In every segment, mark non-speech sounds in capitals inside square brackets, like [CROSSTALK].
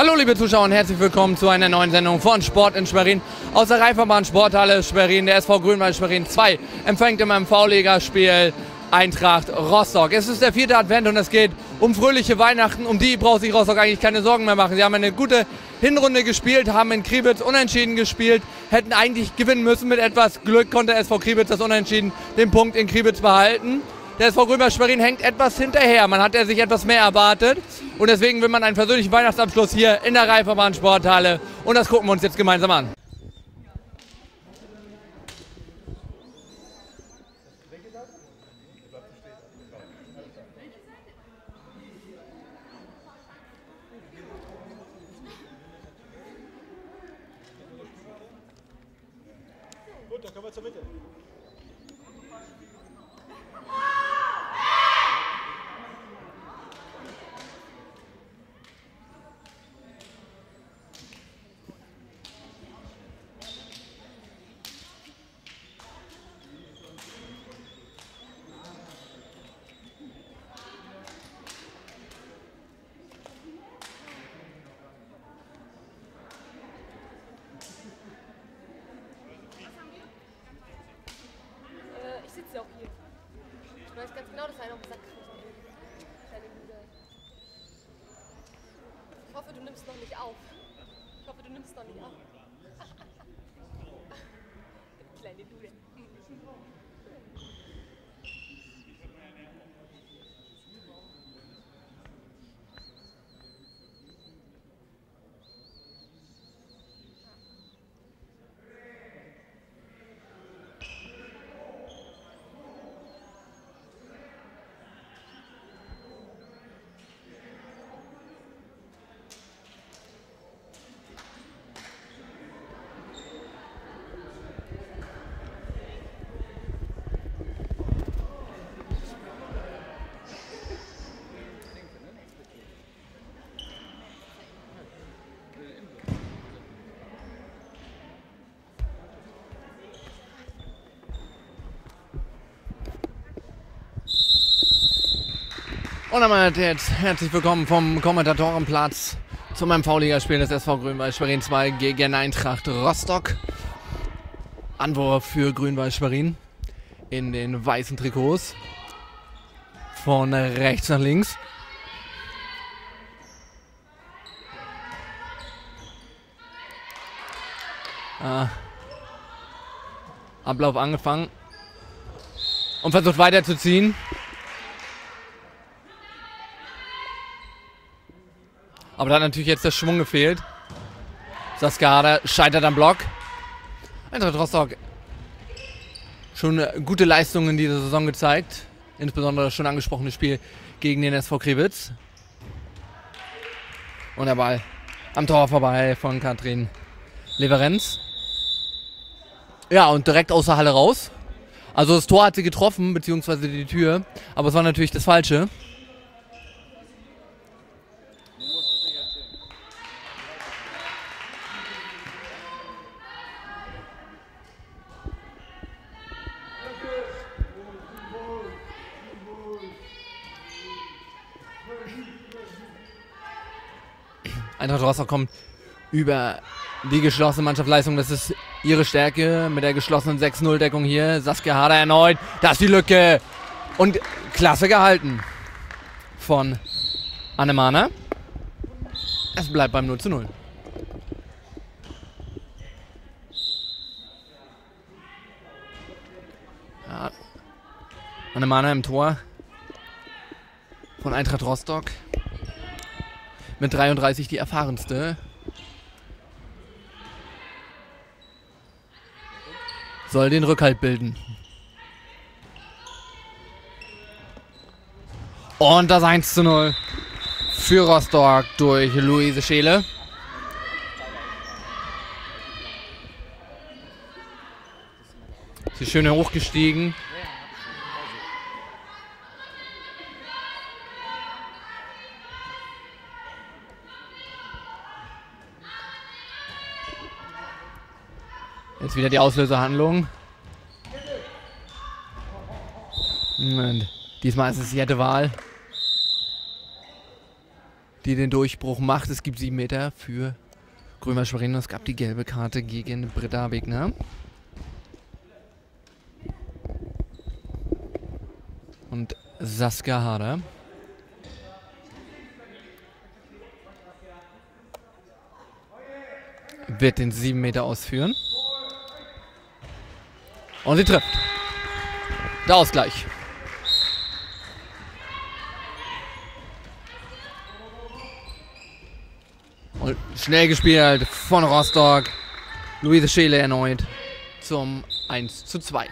Hallo liebe Zuschauer und herzlich willkommen zu einer neuen Sendung von Sport in Schwerin aus der Reifenbahn Sporthalle Schwerin. Der SV Grünwald Schwerin 2 empfängt im MV-Ligaspiel Eintracht Rostock. Es ist der vierte Advent und es geht um fröhliche Weihnachten. Um die braucht sich Rostock eigentlich keine Sorgen mehr machen. Sie haben eine gute Hinrunde gespielt, haben in Kriebitz unentschieden gespielt, hätten eigentlich gewinnen müssen. Mit etwas Glück konnte SV Kriebitz das Unentschieden den Punkt in Kriebitz behalten. Der SV Grünwald Schwerin hängt etwas hinterher. Man hat sich etwas mehr erwartet. Und deswegen will man einen persönlichen Weihnachtsabschluss hier in der Reifenbahn Sporthalle. Und das gucken wir uns jetzt gemeinsam an. Und damit jetzt herzlich willkommen vom Kommentatorenplatz zum MV-Ligaspiel des SV Grünwald Schwerin 2 gegen Eintracht Rostock. Anwurf für Grünwald Schwerin in den weißen Trikots. Von rechts nach links. Ah. Ablauf angefangen. Und versucht weiterzuziehen. Aber da hat natürlich jetzt der Schwung gefehlt. Saskade scheitert am Block. Eintracht Rostock schon äh, gute Leistungen in dieser Saison gezeigt. Insbesondere das schon angesprochene Spiel gegen den SV Kriwitz. Und der Ball am Tor vorbei von Katrin Leverenz. Ja, und direkt aus der Halle raus. Also das Tor hat sie getroffen, beziehungsweise die Tür. Aber es war natürlich das Falsche. Eintracht Rostock kommt über die geschlossene Mannschaftsleistung. Das ist ihre Stärke mit der geschlossenen 6-0-Deckung hier. Saskia Harder erneut. Das ist die Lücke. Und klasse gehalten von Annemana. Es bleibt beim 0 zu 0. Ja. Annemana im Tor von Eintracht Rostock mit 33 die erfahrenste. Soll den Rückhalt bilden. Und das 1 zu 0 für Rostock durch Luise Scheele. Sie ist schön hochgestiegen. Jetzt wieder die Auslöserhandlung. Und diesmal ist es Jette Wahl. die den Durchbruch macht. Es gibt sieben Meter für Grünwald Schwerin. Es gab die gelbe Karte gegen Britta Wegner. Und Saskia Harder. Wird den sieben Meter ausführen. Und sie trifft. Der Ausgleich. Und schnell gespielt von Rostock. Luise Scheele erneut zum 1 zu 2.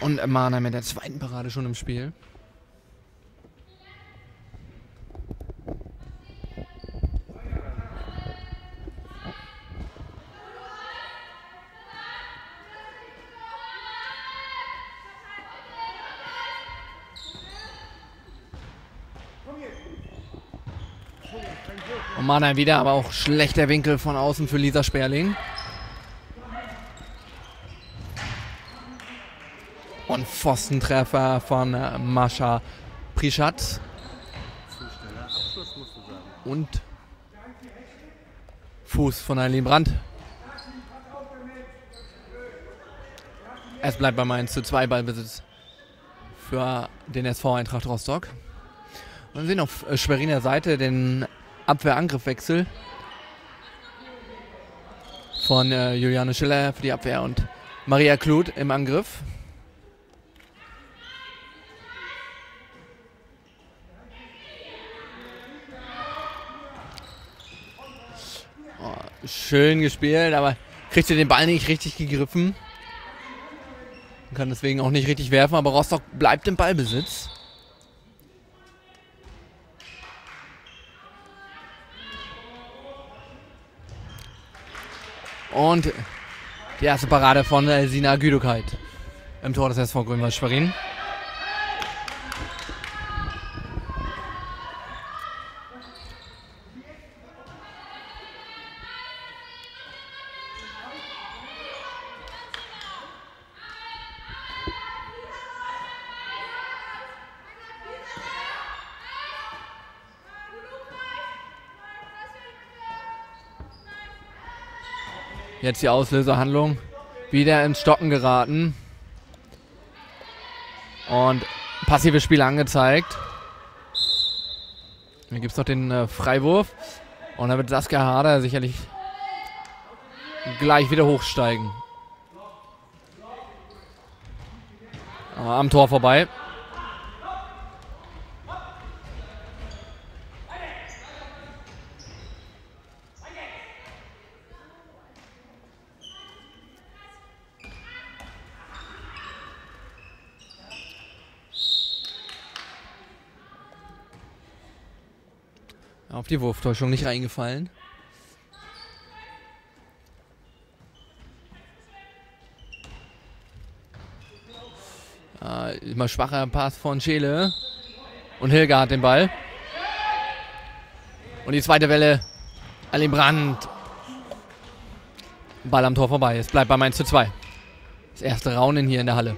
Und Mana mit der zweiten Parade schon im Spiel. Mana wieder, aber auch schlechter Winkel von außen für Lisa Sperling. Und Pfostentreffer von äh, Mascha Prischat. Und Fuß von Eileen Brandt. Es bleibt beim 1 zu 2 Ballbesitz für den SV Eintracht Rostock. Und wir sehen auf Schweriner Seite den Abwehrangriffwechsel von äh, Juliane Schiller für die Abwehr und Maria Kluth im Angriff. Oh, schön gespielt, aber kriegt ihr den Ball nicht richtig gegriffen. Kann deswegen auch nicht richtig werfen, aber Rostock bleibt im Ballbesitz. Und die erste Parade von äh, Sina Güdukait im Tor des SV Grünwald Schwerin. Jetzt die Auslöserhandlung. Wieder ins Stocken geraten. Und passives Spiel angezeigt. Hier gibt es noch den äh, Freiwurf. Und dann wird Saskia Harder sicherlich gleich wieder hochsteigen. Aber am Tor vorbei. Auf die Wurftäuschung nicht reingefallen. Äh, immer schwacher Pass von Schele. Und Hilger hat den Ball. Und die zweite Welle. Alim Brandt. Ball am Tor vorbei. Es bleibt beim 1 zu 2. Das erste Raunen hier in der Halle.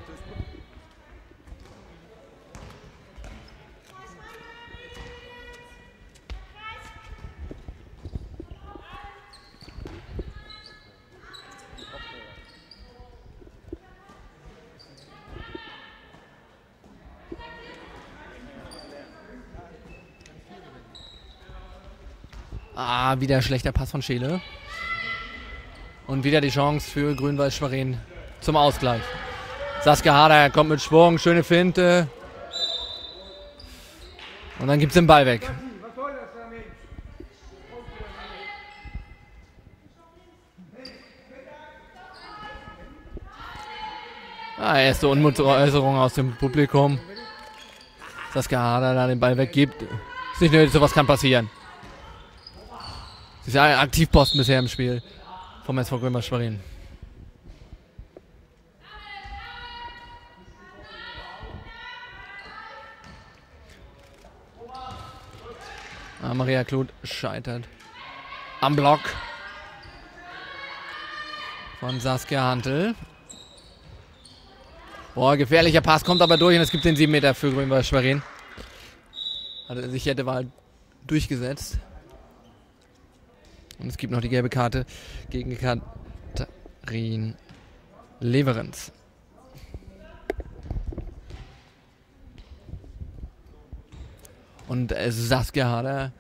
Ah, wieder schlechter Pass von Scheele. Und wieder die Chance für Grünwald Schwerin zum Ausgleich. Saskia Harder kommt mit Schwung, schöne Finte. Und dann gibt es den Ball weg. Ah, erste Unmutsäußerung aus dem Publikum. Saskia Harder da den Ball weggibt. Ist nicht nötig, sowas kann passieren. Ist ja Aktivposten bisher im Spiel vom SV Grömer Schwerin. Ah, Maria Kluth scheitert. Am Block von Saskia Hantel. Boah, gefährlicher Pass kommt aber durch und es gibt den 7 Meter für Grün bei Schwerin. Hat er sich hätte mal durchgesetzt. Und es gibt noch die gelbe Karte gegen Katharin Leverenz. Und äh, Saskia Harder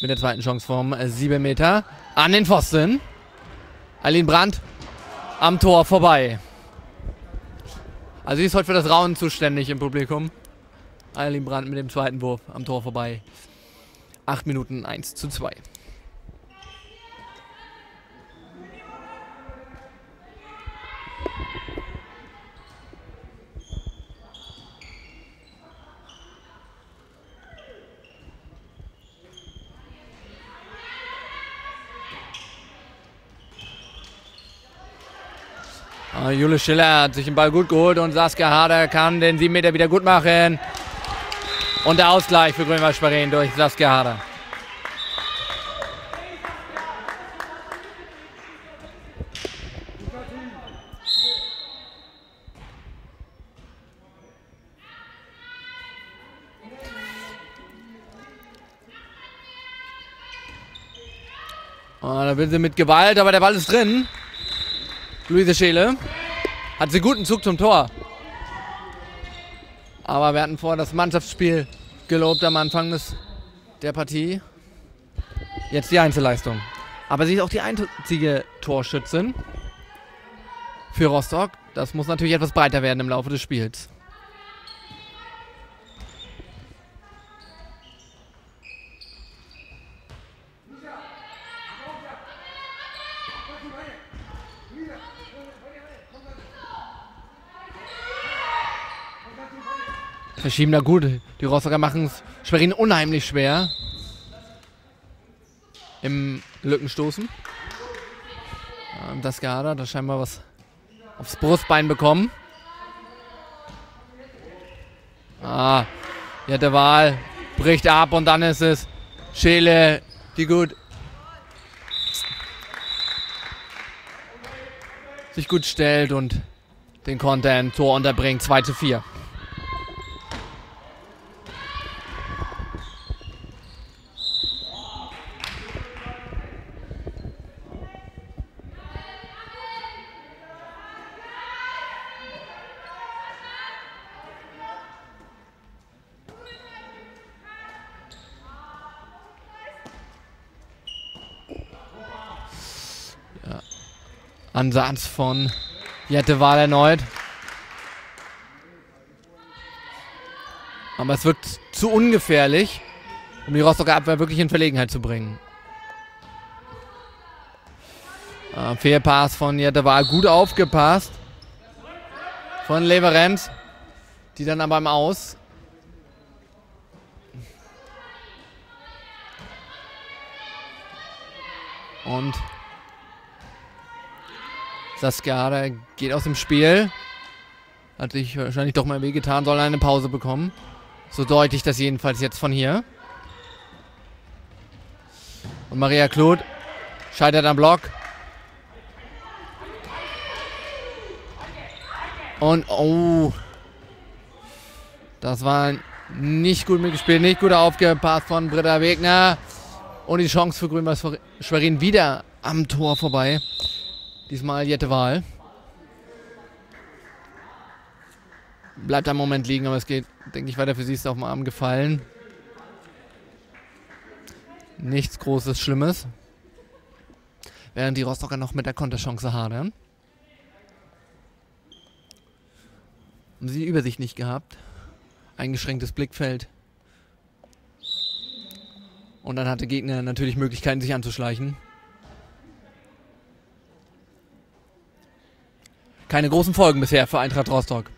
mit der zweiten Chance vom 7 Meter an den Pfosten. Aline Brandt am Tor vorbei. Also sie ist heute für das Rauen zuständig im Publikum. Aline Brandt mit dem zweiten Wurf am Tor vorbei. 8 Minuten 1 zu 2. Jule Schiller hat sich den Ball gut geholt und Saskia Harder kann den 7 Meter wieder gut machen. Und der Ausgleich für Grünwald Schwerin durch Saskia Harder. Oh, da will sie mit Gewalt, aber der Ball ist drin. Luise Scheele hat sie guten Zug zum Tor. Aber wir hatten vor das Mannschaftsspiel gelobt am Anfang des, der Partie. Jetzt die Einzelleistung. Aber sie ist auch die einzige Torschützin für Rostock. Das muss natürlich etwas breiter werden im Laufe des Spiels. Verschieben da gut. Die Rostocker machen es Schwerin unheimlich schwer. Im Lückenstoßen. Das Garda, da scheinbar was aufs Brustbein bekommen. Ah, ja, der Wahl bricht ab und dann ist es Schele, die gut sich gut stellt und den Content Tor unterbringt. 2 zu 4. Ansatz von Jette Wahl erneut. Aber es wird zu ungefährlich, um die Rostocker Abwehr wirklich in Verlegenheit zu bringen. Äh, Fehlpass von Jette Wahl, gut aufgepasst. Von Leverenz. Die dann aber im Aus. Und Saskia geht aus dem Spiel. Hat sich wahrscheinlich doch mal wehgetan, soll eine Pause bekommen. So deute ich das jedenfalls jetzt von hier. Und Maria Kloth scheitert am Block. Und, oh. Das war nicht gut mitgespielt, nicht gut aufgepasst von Britta Wegner. Und die Chance für Grün-Weiß Schwerin wieder am Tor vorbei. Diesmal Jette Wahl. Bleibt am Moment liegen, aber es geht, denke ich, weiter für sie ist auf dem Arm gefallen. Nichts Großes, Schlimmes. Während die Rostocker noch mit der Konterchance hadern. Haben sie die Übersicht nicht gehabt. Eingeschränktes Blickfeld. Und dann hatte Gegner natürlich Möglichkeiten, sich anzuschleichen. Keine großen Folgen bisher für Eintracht Rostock.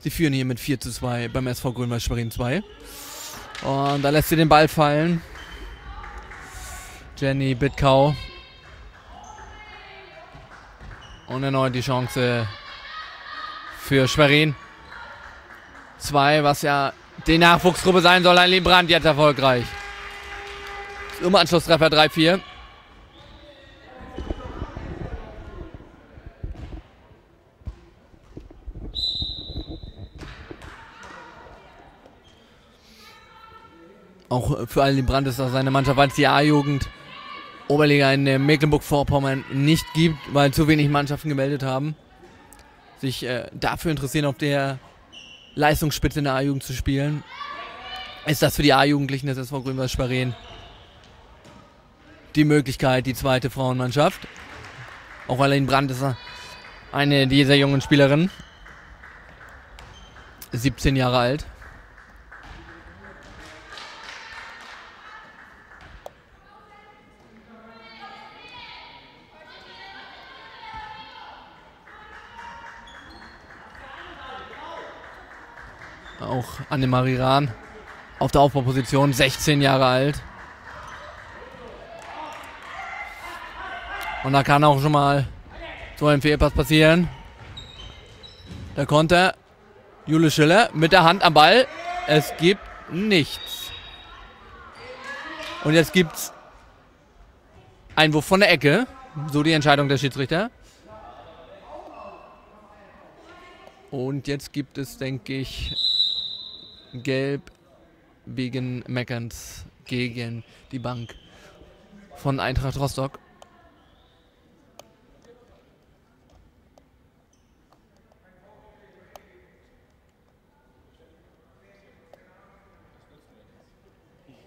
Sie führen hier mit 4 zu 2 beim SV Grünwald Schwerin 2. Und da lässt sie den Ball fallen. Jenny Bitkau. Und erneut die Chance für Schwerin. 2, was ja die Nachwuchsgruppe sein soll. Ein Brand jetzt erfolgreich. Im Anschlusstreffer 3-4. Auch für Aldi Brandt ist das seine Mannschaft, weil es die A-Jugend Oberliga in äh, Mecklenburg-Vorpommern nicht gibt, weil zu wenig Mannschaften gemeldet haben, sich äh, dafür interessieren, auf der Leistungsspitze in der A-Jugend zu spielen, ist das für die A-Jugendlichen des SV Grünwald Sparren die Möglichkeit, die zweite Frauenmannschaft. Auch Aline Brandt ist eine dieser jungen Spielerinnen. 17 Jahre alt. Auch Annemarie Rahn auf der Aufbauposition, 16 Jahre alt. Und da kann auch schon mal so ein Fehlpass passieren. Da konnte Jule Schiller mit der Hand am Ball. Es gibt nichts. Und jetzt gibt's Einwurf von der Ecke. So die Entscheidung der Schiedsrichter. Und jetzt gibt es, denke ich, Gelb wegen Meckerns gegen die Bank von Eintracht Rostock.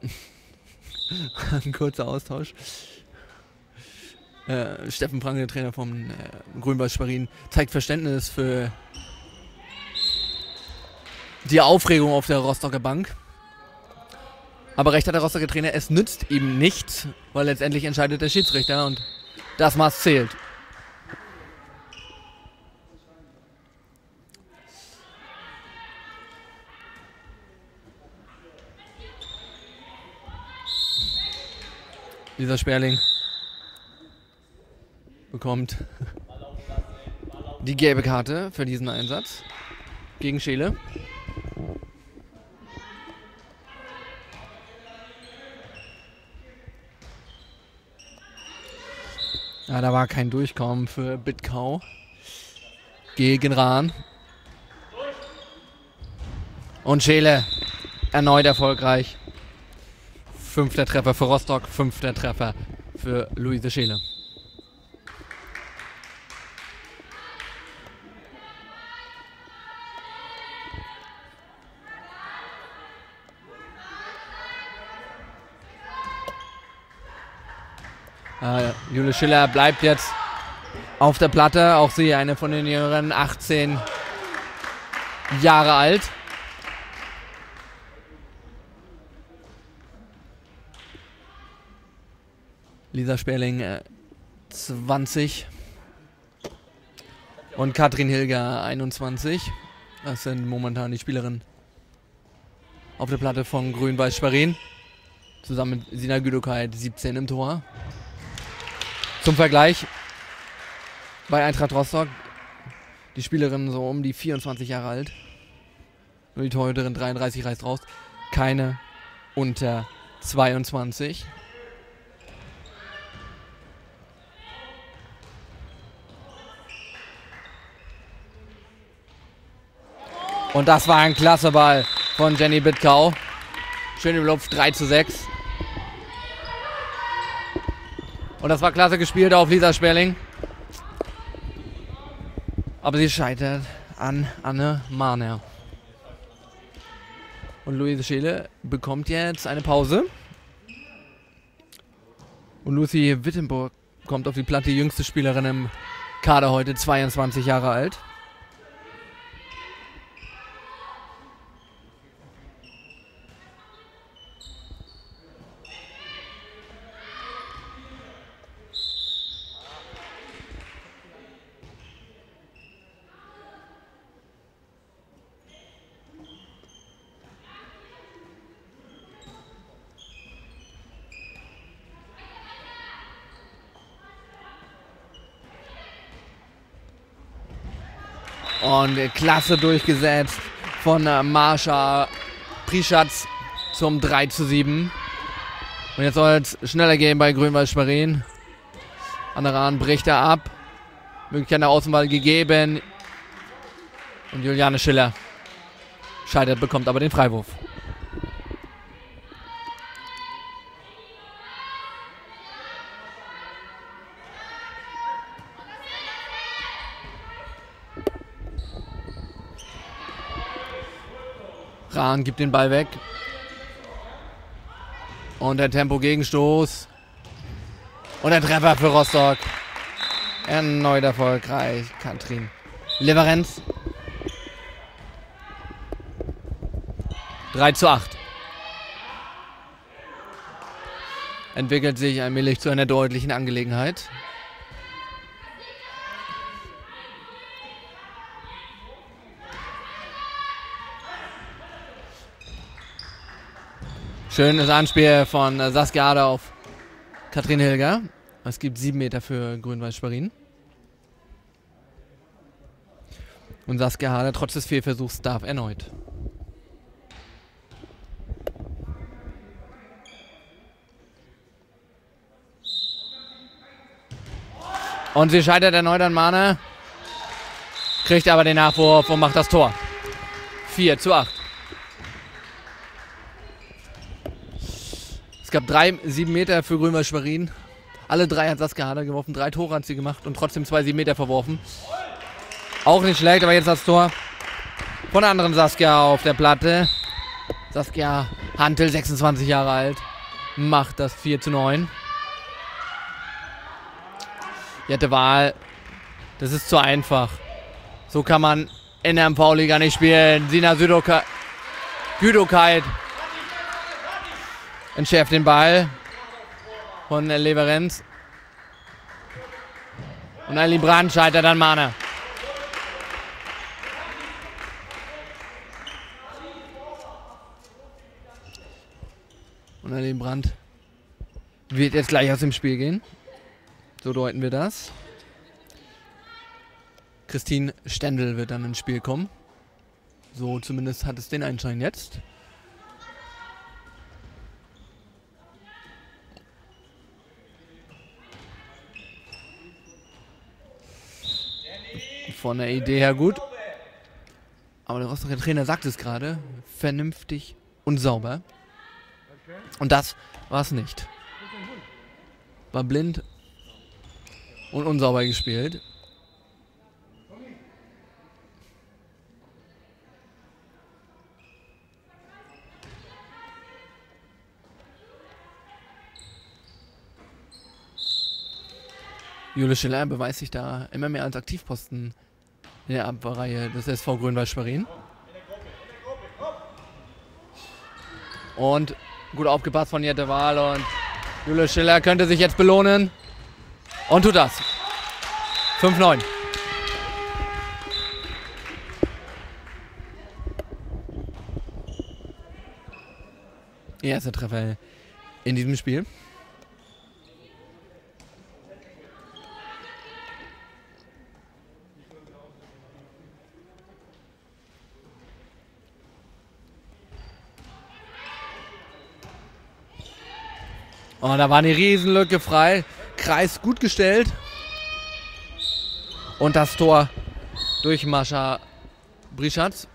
[LAUGHS] Ein kurzer Austausch. Äh, Steffen der Trainer vom äh, Sparin, zeigt Verständnis für die Aufregung auf der Rostocker Bank. Aber recht hat der Rostocker Trainer, es nützt ihm nichts, weil letztendlich entscheidet der Schiedsrichter und das Maß zählt. Dieser Sperling bekommt die gelbe Karte für diesen Einsatz gegen Scheele. Ja, da war kein Durchkommen für Bitkau gegen Rahn. Und Scheele erneut erfolgreich. Fünfter Treffer für Rostock, fünfter Treffer für Luise Scheele. Äh, Jule Schiller bleibt jetzt auf der Platte. Auch sie, eine von den jüngeren, 18 Jahre alt. Lisa Sperling äh, 20 und Katrin Hilger 21. Das sind momentan die Spielerinnen auf der Platte von Grün-Weiß Schwerin. Zusammen mit Sina Güdokait 17 im Tor. Zum Vergleich bei Eintracht Rostock die Spielerin so um die 24 Jahre alt. Nur die Torhüterin 33 reißt raus. Keine unter 22. Und das war ein klasse Ball von Jenny Bitkau. Schön Lupf, 3 zu 6. Und das war klasse gespielt auf Lisa Sperling. Aber sie scheitert an Anne Mahner. Und Luise Scheele bekommt jetzt eine Pause. Und Lucy Wittenburg kommt auf die Platte, die jüngste Spielerin im Kader heute, 22 Jahre alt. Und klasse durchgesetzt von äh, Marsha Prischatz zum 3 zu 7. Und jetzt soll es schneller gehen bei Grünwald Schwerin. Anderan bricht er ab. Möglichkeit der Außenwahl gegeben. Und Juliane Schiller scheitert, bekommt aber den Freiwurf. Tran gibt den Ball weg. Und der Tempo-Gegenstoß. Und der Treffer für Rostock. Erneut erfolgreich. Katrin Leverenz. 3 zu 8. Entwickelt sich allmählich zu einer deutlichen Angelegenheit. Schönes Anspiel von Saskia Ader auf Katrin Hilger. Es gibt sieben Meter für Grün-Weiß Schwerin. Und Saskia Hader trotz des Fehlversuchs darf erneut. Und sie scheitert erneut an Mahne. Kriegt aber den Nachwurf und macht das Tor. 4 zu 8. Es gab drei 7 Meter für Grünwald Schwerin. Alle drei hat Saskia Hader geworfen. Drei Tore hat sie gemacht und trotzdem zwei 7 Meter verworfen. Auch nicht schlecht, aber jetzt das Tor von der anderen Saskia auf der Platte. Saskia Hantel, 26 Jahre alt, macht das 4 zu 9. Jette Wahl, das ist zu einfach. So kann man in der MV-Liga nicht spielen. Sina Südokai, entschärft den Ball von Leverenz. Und Ali Brand scheitert an Mahne. Und Ali Brand wird jetzt gleich aus dem Spiel gehen. So deuten wir das. Christine Stendel wird dann ins Spiel kommen. So zumindest hat es den Einschein jetzt. Von der Idee her gut. Aber der Rostocker Trainer sagt es gerade. Vernünftig und sauber. Und das war es nicht. War blind und unsauber gespielt. Jule Schiller beweist sich da immer mehr als Aktivposten in der Abwehrreihe des SV Grünwald Schwerin. Und gut aufgepasst von Jette Wahl und Jule Schiller könnte sich jetzt belohnen. Und tut das. 5-9. Erster Treffer in diesem Spiel. Oh, da war eine Riesenlücke frei. Kreis gut gestellt. Und das Tor durch Mascha Brischatz.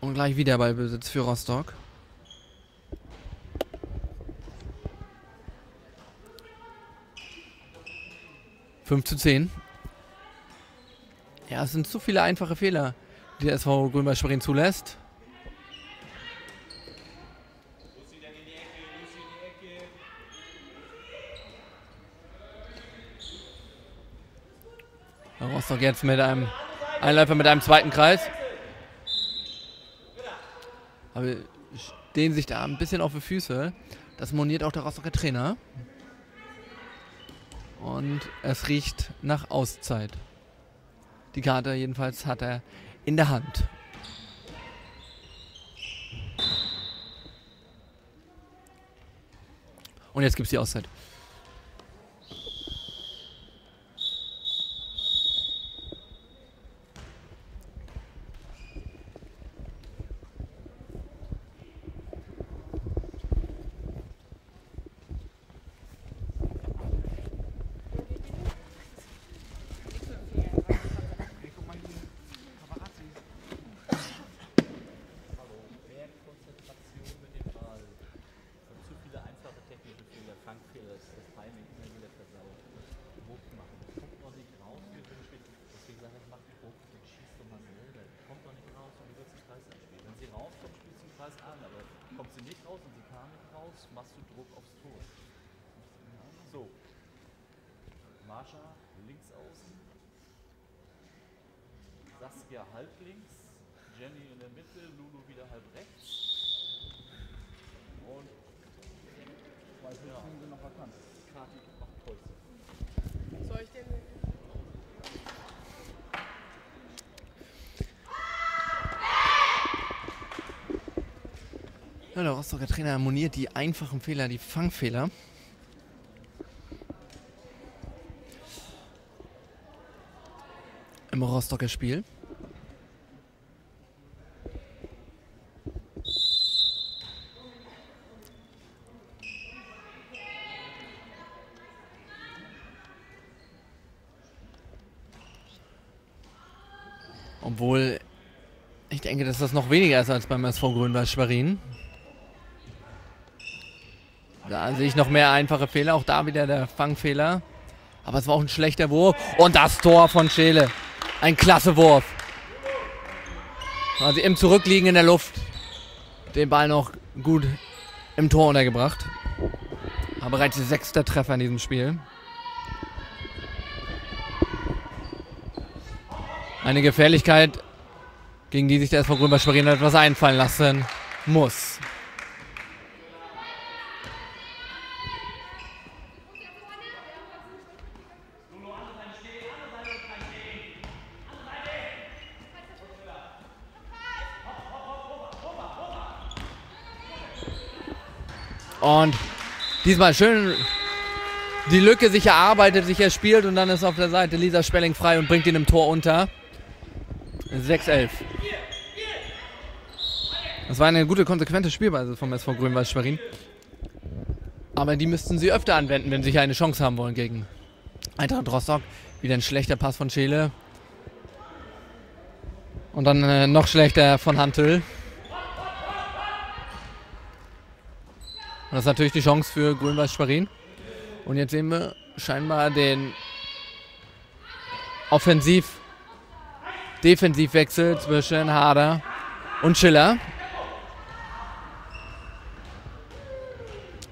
Und gleich wieder Ballbesitz für Rostock. Fünf zu zehn. Ja, es sind zu viele einfache Fehler, die der SV Grünwald Schwerin zulässt. Rostock jetzt mit einem Einläufer mit einem zweiten Kreis. Aber stehen sich da ein bisschen auf die Füße. Das moniert auch der Rostocker Trainer. Und es riecht nach Auszeit. Die Karte jedenfalls hat er in der Hand. Und jetzt gibt es die Auszeit. Mehr Konzentration mit dem Ball. Und zu viele einfache technische Fehler, Fangfehler ist Kreis an, aber kommt sie nicht raus und sie kam nicht raus, machst du Druck aufs Tor. So. Marsha links außen. Saskia halb links. Jenny in der Mitte, Lulu wieder halb rechts. Und zwei Positionen sind noch vakant. Kati macht Päuschen. Soll ich den. Ja, der Rostocker Trainer moniert die einfachen Fehler, die Fangfehler. Im Rostocker Spiel. Obwohl ich denke, dass das noch weniger ist als beim SV Grün-Weiß Schwerin. Sehe ich noch mehr einfache Fehler. Auch da wieder der Fangfehler. Aber es war auch ein schlechter Wurf. Und das Tor von Scheele. Ein klasse Wurf. Quasi im Zurückliegen in der Luft. Den Ball noch gut im Tor untergebracht. Aber bereits sechster Treffer in diesem Spiel. Eine Gefährlichkeit, gegen die sich der SV Grün-Weiß Schwerin etwas einfallen lassen muss. Und diesmal schön die Lücke sich erarbeitet, sich erspielt und dann ist auf der Seite Lisa Spelling frei und bringt ihn im Tor unter. 6-11. Das war eine gute, konsequente Spielweise vom SV Grün-Weiß Schwerin. Aber die müssten sie öfter anwenden, wenn sie hier eine Chance haben wollen gegen Eintracht Rostock. Wieder ein schlechter Pass von Scheele. Und dann äh, noch schlechter von Hantel. Und das ist natürlich die Chance für Grün-Weiß Schwerin. Und jetzt sehen wir scheinbar den Offensiv- Defensivwechsel zwischen Harder und Schiller.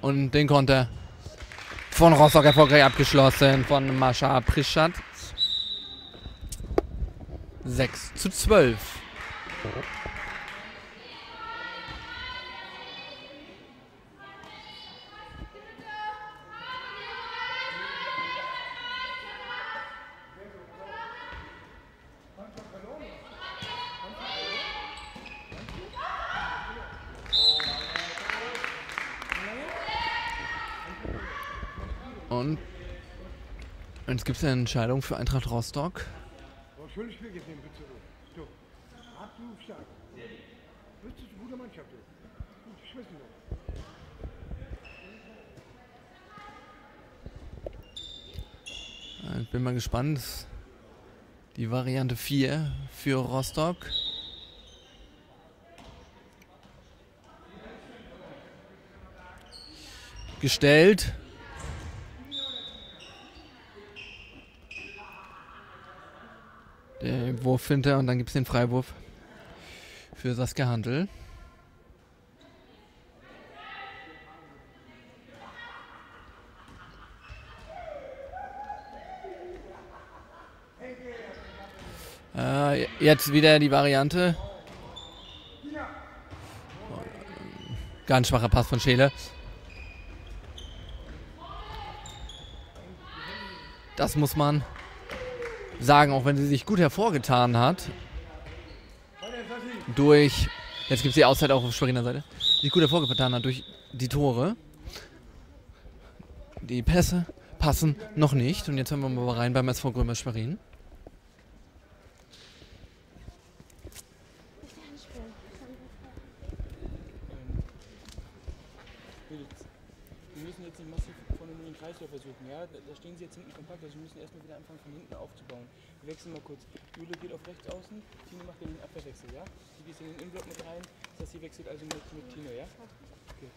Und den Konter von Rostock erfolgreich abgeschlossen von Mascha Prischat. 6 zu 12. Und jetzt gibt es eine Entscheidung für Eintracht Rostock. Ich bin mal gespannt. Die Variante 4 für Rostock. Gestellt. Der Wurf hinter und dann gibt es den Freiwurf für Saskia Handel. Äh, jetzt wieder die Variante. Ganz schwacher Pass von Scheele. Das muss man sagen, auch wenn sie sich gut hervorgetan hat. Durch, jetzt gibt es die Auszeit auch auf Schweriner Seite, sich gut hervorgetan hat durch die Tore. Die Pässe passen noch nicht. Und jetzt hören wir mal rein beim SV Grömer Schwerin. Wir müssen jetzt nicht massiv vorne nur den Versuchen, ja? Da, stehen sie jetzt hinten kompakt, also wir müssen erstmal wieder anfangen von hinten aufzubauen. Wir wechseln mal kurz. Jule geht auf rechts außen, Tino macht den Abwehrwechsel, ja? Sie geht in den Innenblock mit rein, das sie wechselt also mit, mit Tino, ja? Okay.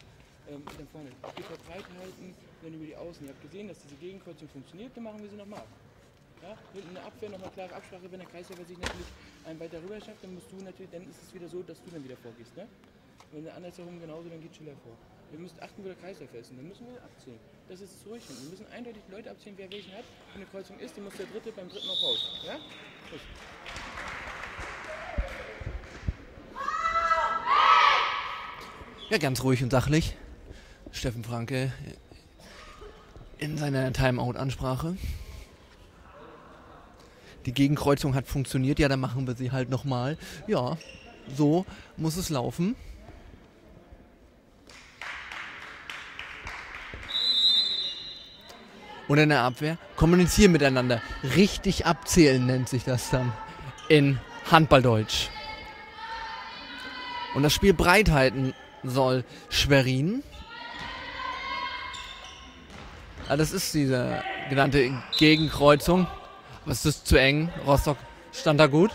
Ähm, dann vorne. Gehe breit halten, dann über die Außen. Ihr habt gesehen, dass diese Gegenkreuzung funktioniert, dann machen wir sie nochmal. Ja? Hinten eine Abwehr, nochmal klare Absprache, wenn der Kreisläufer sich natürlich einen weiter rüber schafft, dann musst du natürlich, dann ist es wieder so, dass du dann wieder vorgehst, ne? Wenn der andere herum genauso, dann geht Schiller vor. Wir müssen achten, wo der Kreislauf ist. Und dann müssen wir abzählen. Das ist ruhig. Wir müssen eindeutig Leute abzählen, wer welchen hat. Wenn eine Kreuzung ist, dann muss der dritte beim dritten auch raus. Ja? Ja, ganz ruhig und sachlich. Steffen Franke in seiner Timeout-Ansprache. Die Gegenkreuzung hat funktioniert, ja, dann machen wir sie halt nochmal. Ja, so muss es laufen. Und in der Abwehr kommunizieren miteinander. Richtig abzählen nennt sich das dann in Handballdeutsch. Und das Spiel breit halten soll Schwerin. Ja, das ist diese genannte Gegenkreuzung. Aber es ist zu eng. Rostock stand da gut.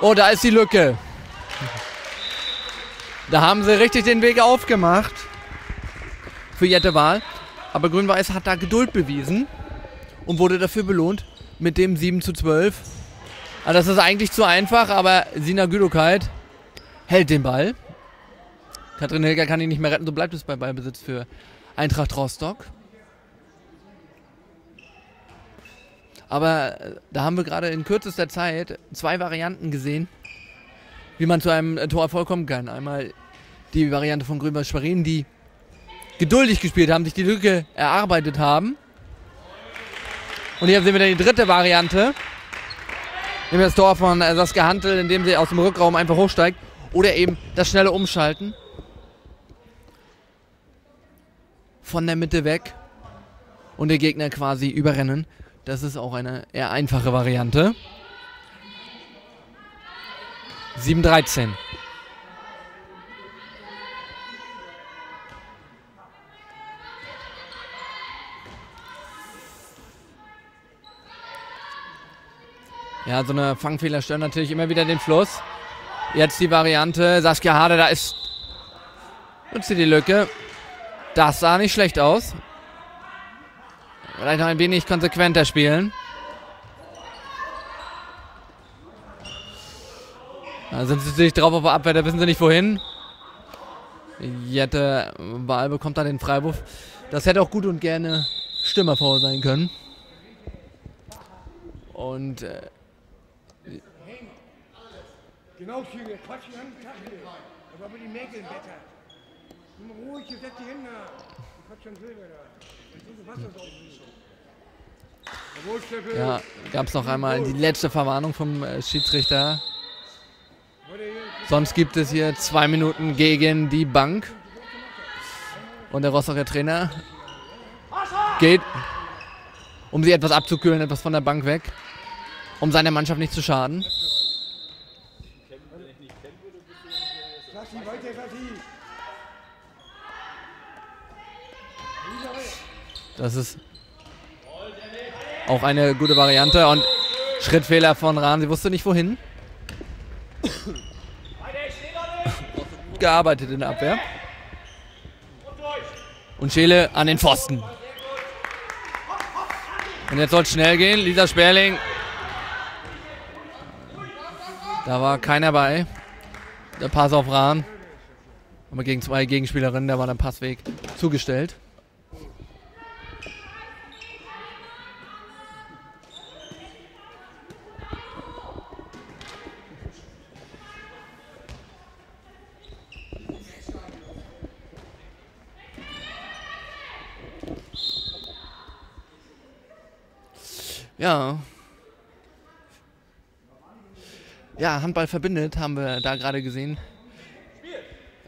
Oh, da ist die Lücke. Da haben sie richtig den Weg aufgemacht für Jette Wahl. Aber Grün-Weiß hat da Geduld bewiesen und wurde dafür belohnt mit dem 7 zu 12. Also das ist eigentlich zu einfach, aber Sina Güdokait hält den Ball. Katrin Hilger kann ihn nicht mehr retten, so bleibt es bei Ballbesitz für Eintracht Rostock. Aber äh, da haben wir gerade in kürzester Zeit zwei Varianten gesehen, wie man zu einem äh, Torerfolg kommen kann. Einmal die Variante von Grün-Weiß Schwerin, die geduldig gespielt haben, sich die Lücke erarbeitet haben. Und hier sehen wir dann die dritte Variante. Nämlich das Tor von äh, Saskia Hantel, indem sie aus dem Rückraum einfach hochsteigt. Oder eben das schnelle Umschalten. Von der Mitte weg. Und der Gegner quasi überrennen. Das ist auch eine eher einfache Variante. 7-13. Ja, so eine Fangfehler stören natürlich immer wieder den Fluss. Jetzt die Variante. Saskia Hade, da ist. Nutzt sie die Lücke. Das sah nicht schlecht aus. Vielleicht noch ein wenig konsequenter spielen. Da sind sie natürlich drauf auf der Abwehr, da wissen sie nicht wohin. Jette Wahl bekommt da den Freiwurf. Das hätte auch gut und gerne Stürmer vor sein können. Und äh, Genau, Schüler, quatsch die ganzen Tag hier. Aber mit den Wetter. Nimm mal ruhig, jetzt setz die Hände. Ich quatsch schon Silber da. Ja, gab es noch einmal die letzte Verwarnung vom äh, Schiedsrichter. Sonst gibt es hier zwei Minuten gegen die Bank. Und der Rostocker Trainer geht, um sie etwas abzukühlen, etwas von der Bank weg, um seiner Mannschaft nicht zu schaden. Das ist auch eine gute Variante. Und Schrittfehler von Rahn. Sie wusste nicht wohin. [LAUGHS] Gearbeitet in der Abwehr. Und Schele an den Pfosten. Und jetzt soll es schnell gehen. Lisa Sperling. Da war keiner bei. Der Pass auf Rahn. Aber gegen zwei Gegenspielerinnen, da war der Passweg zugestellt. Ja. Ja, Handball verbindet, haben wir da gerade gesehen.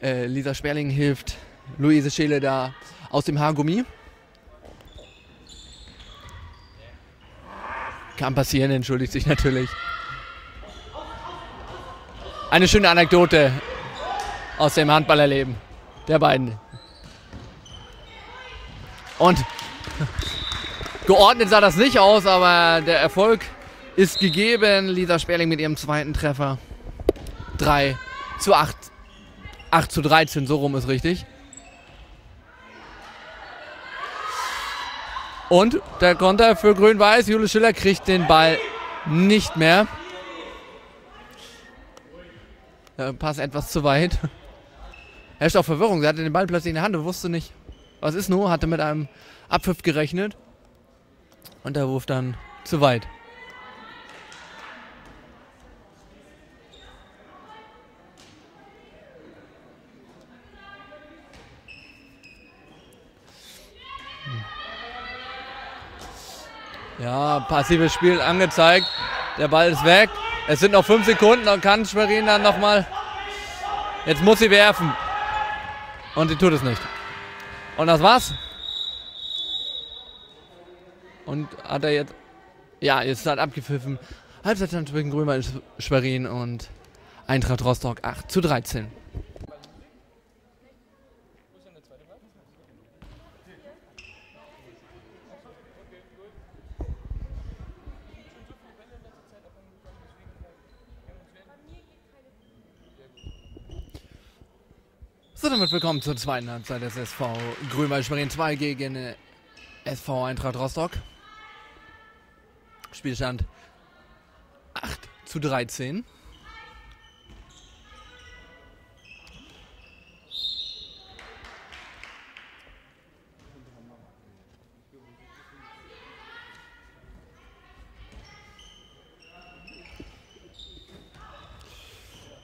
Äh, Lisa Sperling hilft Luise Scheele da aus dem Haargummi. Kann passieren, entschuldigt sich natürlich. Eine schöne Anekdote aus dem Handballerleben der beiden. Und [LAUGHS] geordnet sah das nicht aus, aber der Erfolg ist gegeben. Lisa Sperling mit ihrem zweiten Treffer. 3 zu 8 8 zu 13, so rum ist richtig. Und der Konter für Grün-Weiß. Julius Schiller kriegt den Ball nicht mehr. Pass etwas zu weit. [LAUGHS] Herrscht auch Verwirrung. Sie hatte den Ball plötzlich in der Hand und wusste nicht, was ist nur. Hatte mit einem Abpfiff gerechnet. Und der Wurf dann zu weit. Ja, passives Spiel angezeigt. Der Ball ist weg. Es sind noch fünf Sekunden, dann kann Schwerin dann nochmal. Jetzt muss sie werfen. Und sie tut es nicht. Und das war's. Und hat er jetzt. Ja, jetzt hat abgepfiffen. Halbzeitstand zwischen Grünwald Schwerin und Eintracht Rostock 8 zu 13. Damit willkommen zur zweiten Halbzeit des SV Grünwald Schwerin 2 gegen äh, SV Eintracht Rostock. Spielstand 8 zu 13.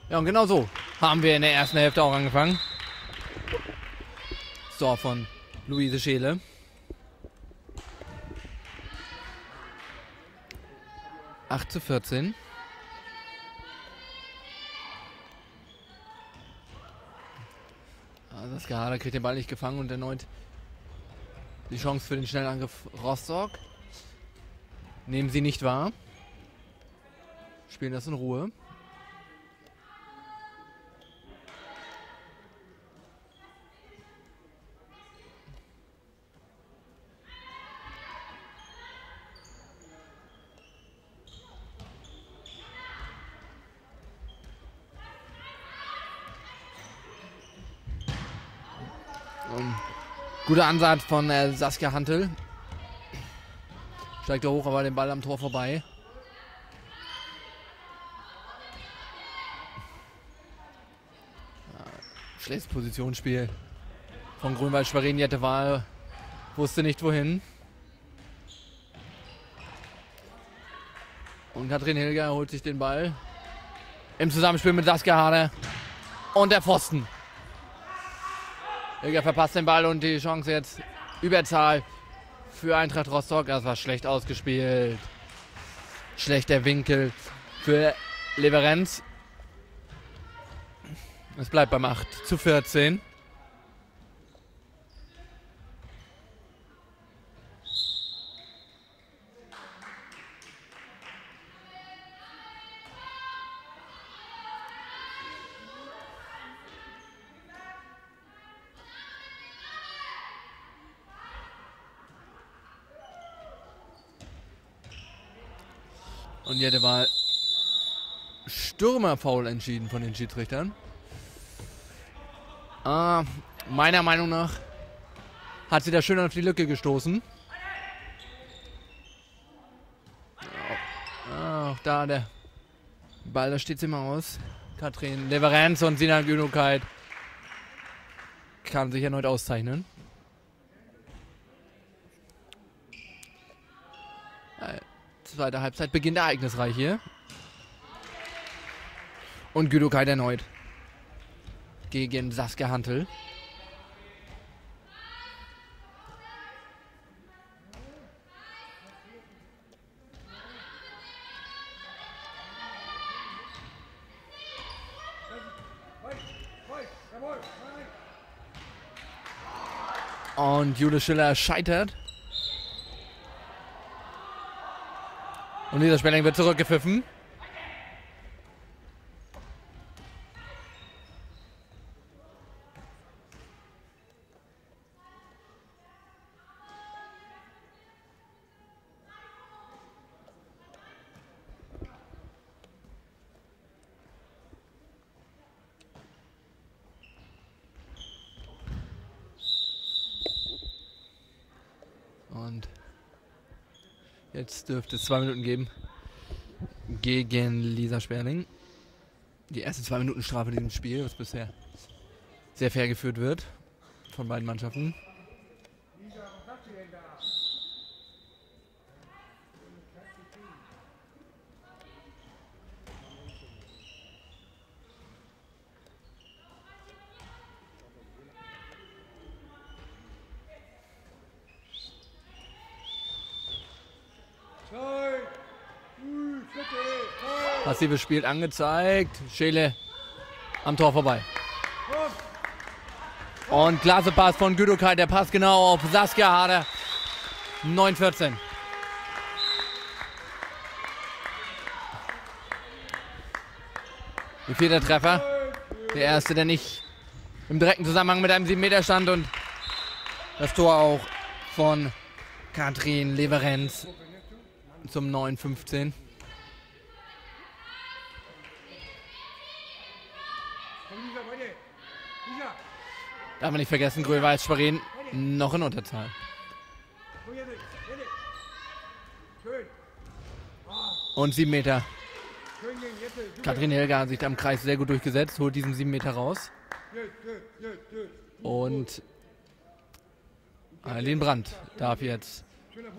Ja, und genau so haben wir in der ersten Hälfte auch angefangen. So, von Luise Scheele. Acht zu 14. Also das Gehader kriegt den Ball nicht gefangen und erneut die Chance für den Schnellangriff Rostock. Nehmen sie nicht wahr. Spielen das in Ruhe. Um, guter Ansatz von äh, Saskia Hantel. Steigt er hoch, aber den Ball am Tor vorbei. Ja, schlechtes Positionsspiel von Grünwald Schwerin. Jette Wahl wusste nicht wohin. Und Katrin Hilger holt sich den Ball. Im Zusammenspiel mit Saskia Hane. Und der Pfosten. Hilger verpasst den Ball und die Chance jetzt Überzahl für Eintracht Rostock. Das war schlecht ausgespielt. Schlechter Winkel für Leverenz. Es bleibt beim 8 zu 14. Und hier war Stürmerfoul entschieden von den Schiedsrichtern. Ah, meiner Meinung nach hat sie da schön auf die Lücke gestoßen. Ah, auch da der Ball, da steht sie immer aus. Katrin Leverenz und Sina Günugkeit kann sich erneut auszeichnen. Äh, Zweite Halbzeit beginnt ereignisreich hier. Und Güdokai erneut. Gegen Saskia Hantel. Und Jule Schiller scheitert. Und dieser Spelling wird zurückgepfiffen. Jetzt dürfte es zwei Minuten geben gegen Lisa Sperling. Die erste zwei Minuten Strafe in diesem Spiel, was bisher sehr fair geführt wird von beiden Mannschaften. Zwei. Ui, Schritte. Zwei. Passives Spiel angezeigt. Schele am Tor vorbei. Und klasse Pass von Güdokai. Der Pass genau auf Saskia Harder. 9-14. Ihr vierter Treffer. Der erste, der nicht im direkten Zusammenhang mit einem 7 Meter stand. Und das Tor auch von Katrin Leverenz zum 9-15. Komm, Lisa, weiter. Lisa, Darf man nicht vergessen, Grün-Weiß Schwerin noch in Unterzahl. Und 7 Meter. Katrin Helger hat sich da im Kreis sehr gut durchgesetzt, holt diesen 7 Meter raus. Und Eileen Brandt darf jetzt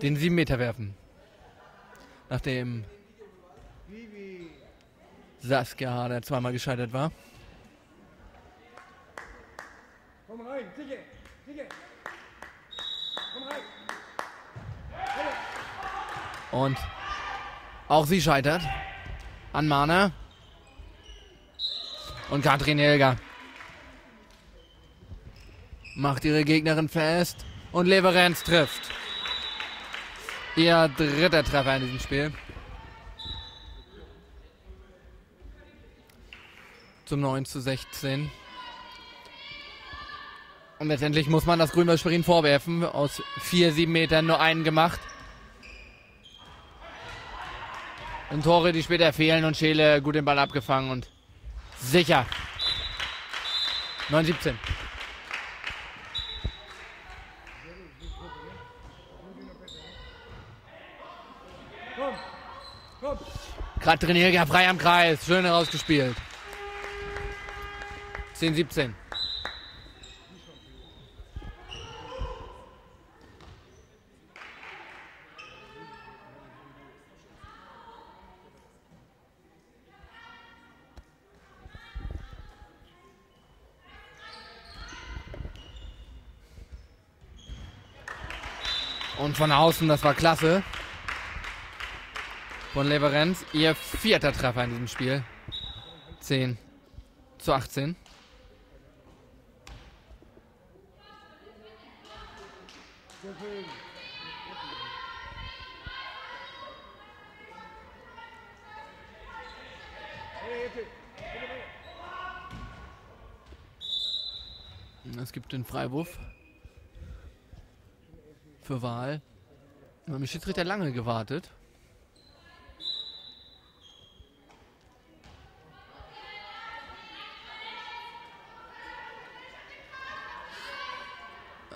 den 7 Meter werfen. Nachdem. Saskia Harder zweimal gescheitert war. Komm rein. Sicher. Sicher. Komm rein. Und auch sie scheitert. An Mahner. Und Katrin Helger macht ihre Gegnerin fest. Und Leverenz trifft. Ihr dritter Treffer in diesem Spiel. Zum 9 zu 16. Und letztendlich muss man das Grünwald Schwerin vorwerfen. Aus vier, sieben Metern nur einen gemacht. Und Tore, die später fehlen und Schele gut den Ball abgefangen und sicher. 9-17. Komm. Komm. Katrin Hilger frei am Kreis. Schön herausgespielt. 10-17. Von außen, das war klasse. Von Leverenz. Ihr vierter Treffer in diesem Spiel. 10 zu 18. Sehr schön. Hey, jetzt. Bitte weiter. Es gibt den Freiwurf. Für Wahl. Wir haben den Schiedsrichter lange gewartet.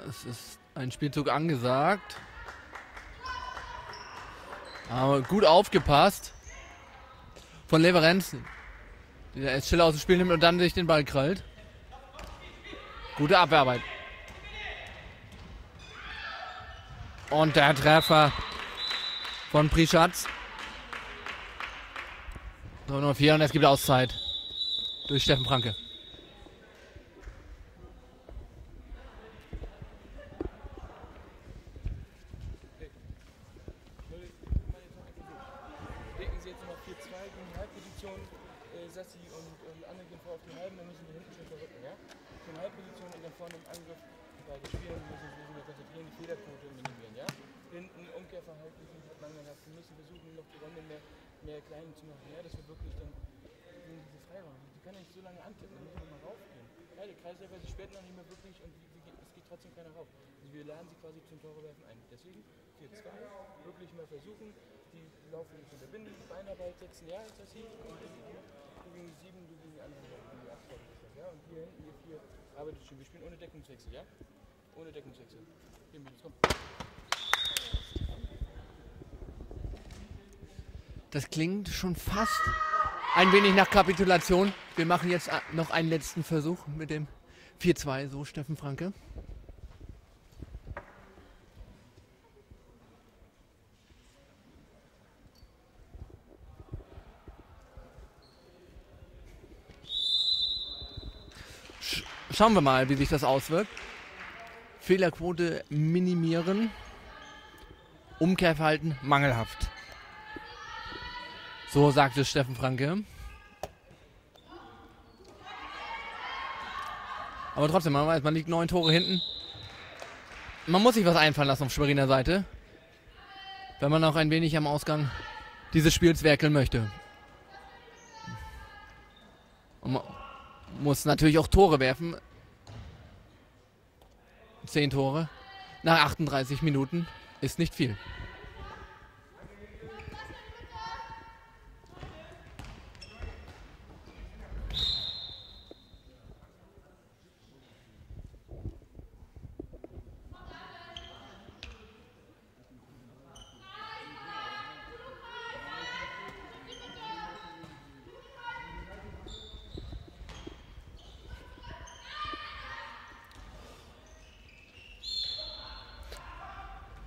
Es ist ein Spielzug angesagt. Aber gut aufgepasst. Von Leverenz. Der jetzt Schiller aus dem Spiel nimmt und dann sich den Ball krallt. Gute Abwehrarbeit. Und der Treffer von Prischatz. So, nur vier und es gibt Auszeit. Durch Steffen Franke. Legen Sie jetzt nochmal 4-2 gegen die Halbposition. Äh, Sassi und, und Anne gehen vor auf die Halben, dann müssen wir hinten schon verrücken, ja? Von Halbposition und dann vorne im Angriff beide spielen, müssen wir müssen wir konzentrieren, die Fehlerquote minimieren, ja? Hinten Umkehrverhalten sind hat man gehabt. Wir müssen versuchen, noch die Räume mehr, mehr klein zu machen, ja? Dass wir wirklich dann gegen diese Freiräume, die kann ja nicht so lange antippen, dann müssen wir mal raufgehen. Ja, die Kreisläufer, sie sperrt noch nicht mehr wirklich und wie, wie, geht- es geht trotzdem keiner rauf. Also wir laden sie quasi zum Torewerfen ein. Deswegen 4-2, wirklich mal versuchen, die laufen nicht unterbinden, Beinarbeit setzen, ja, ist das hier. Und du gegen die 7, du gegen die anderen, gegen die 8, ja. Und hier hinten, ihr vier, arbeitet schön. Wir spielen ohne Deckungswechsel, ja? Ohne Deckungswechsel. Hier, Mädels, komm. Das klingt schon fast ein wenig nach Kapitulation. Wir machen jetzt noch einen letzten Versuch mit dem 4-2, so Steffen Franke. Schauen wir mal, wie sich das auswirkt. Fehlerquote minimieren. Umkehrverhalten mangelhaft. So sagte Steffen Franke. Aber trotzdem, man weiß, man liegt neun Tore hinten. Man muss sich was einfallen lassen auf Schweriner Seite. Wenn man auch ein wenig am Ausgang dieses Spiels werkeln möchte. Und man muss natürlich auch Tore werfen. Zehn Tore nach 38 Minuten ist nicht viel.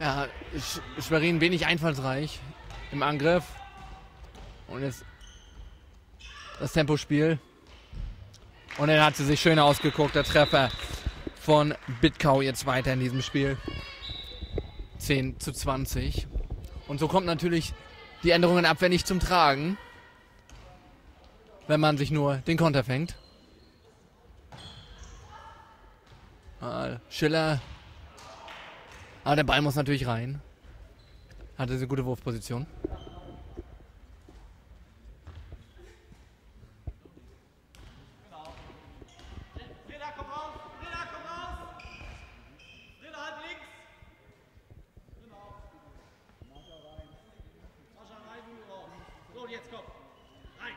Ja, Sch Schwerin wenig einfallsreich im Angriff. Und jetzt das Tempospiel. Und dann hat sie sich schön ausgeguckt, der Treffer von Bitkau jetzt weiter in diesem Spiel. 10 zu 20. Und so kommt natürlich die Änderung in Abwehr nicht zum Tragen, wenn man sich nur den Konter fängt. Ah, Schiller aber der Ball muss natürlich rein. Hatte eine gute Wurfposition. Rein!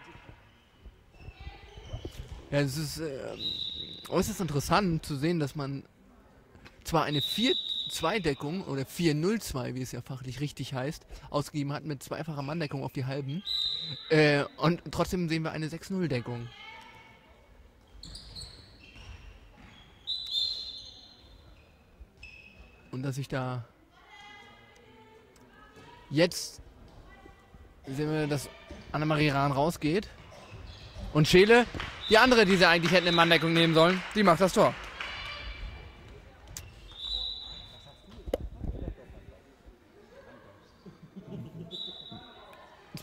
Ja, es ist äh, äußerst interessant zu sehen, dass man zwar eine 4-2-Deckung oder 4-0-2, wie es ja fachlich richtig heißt, ausgegeben hat mit zweifacher Manndeckung auf die Halben. Äh, und trotzdem sehen wir eine 6-0-Deckung. Und dass sich da jetzt sehen wir, dass Annemarie Rahn rausgeht. Und Scheele, die andere, die sie eigentlich hätten in Manndeckung nehmen sollen, die macht das Tor.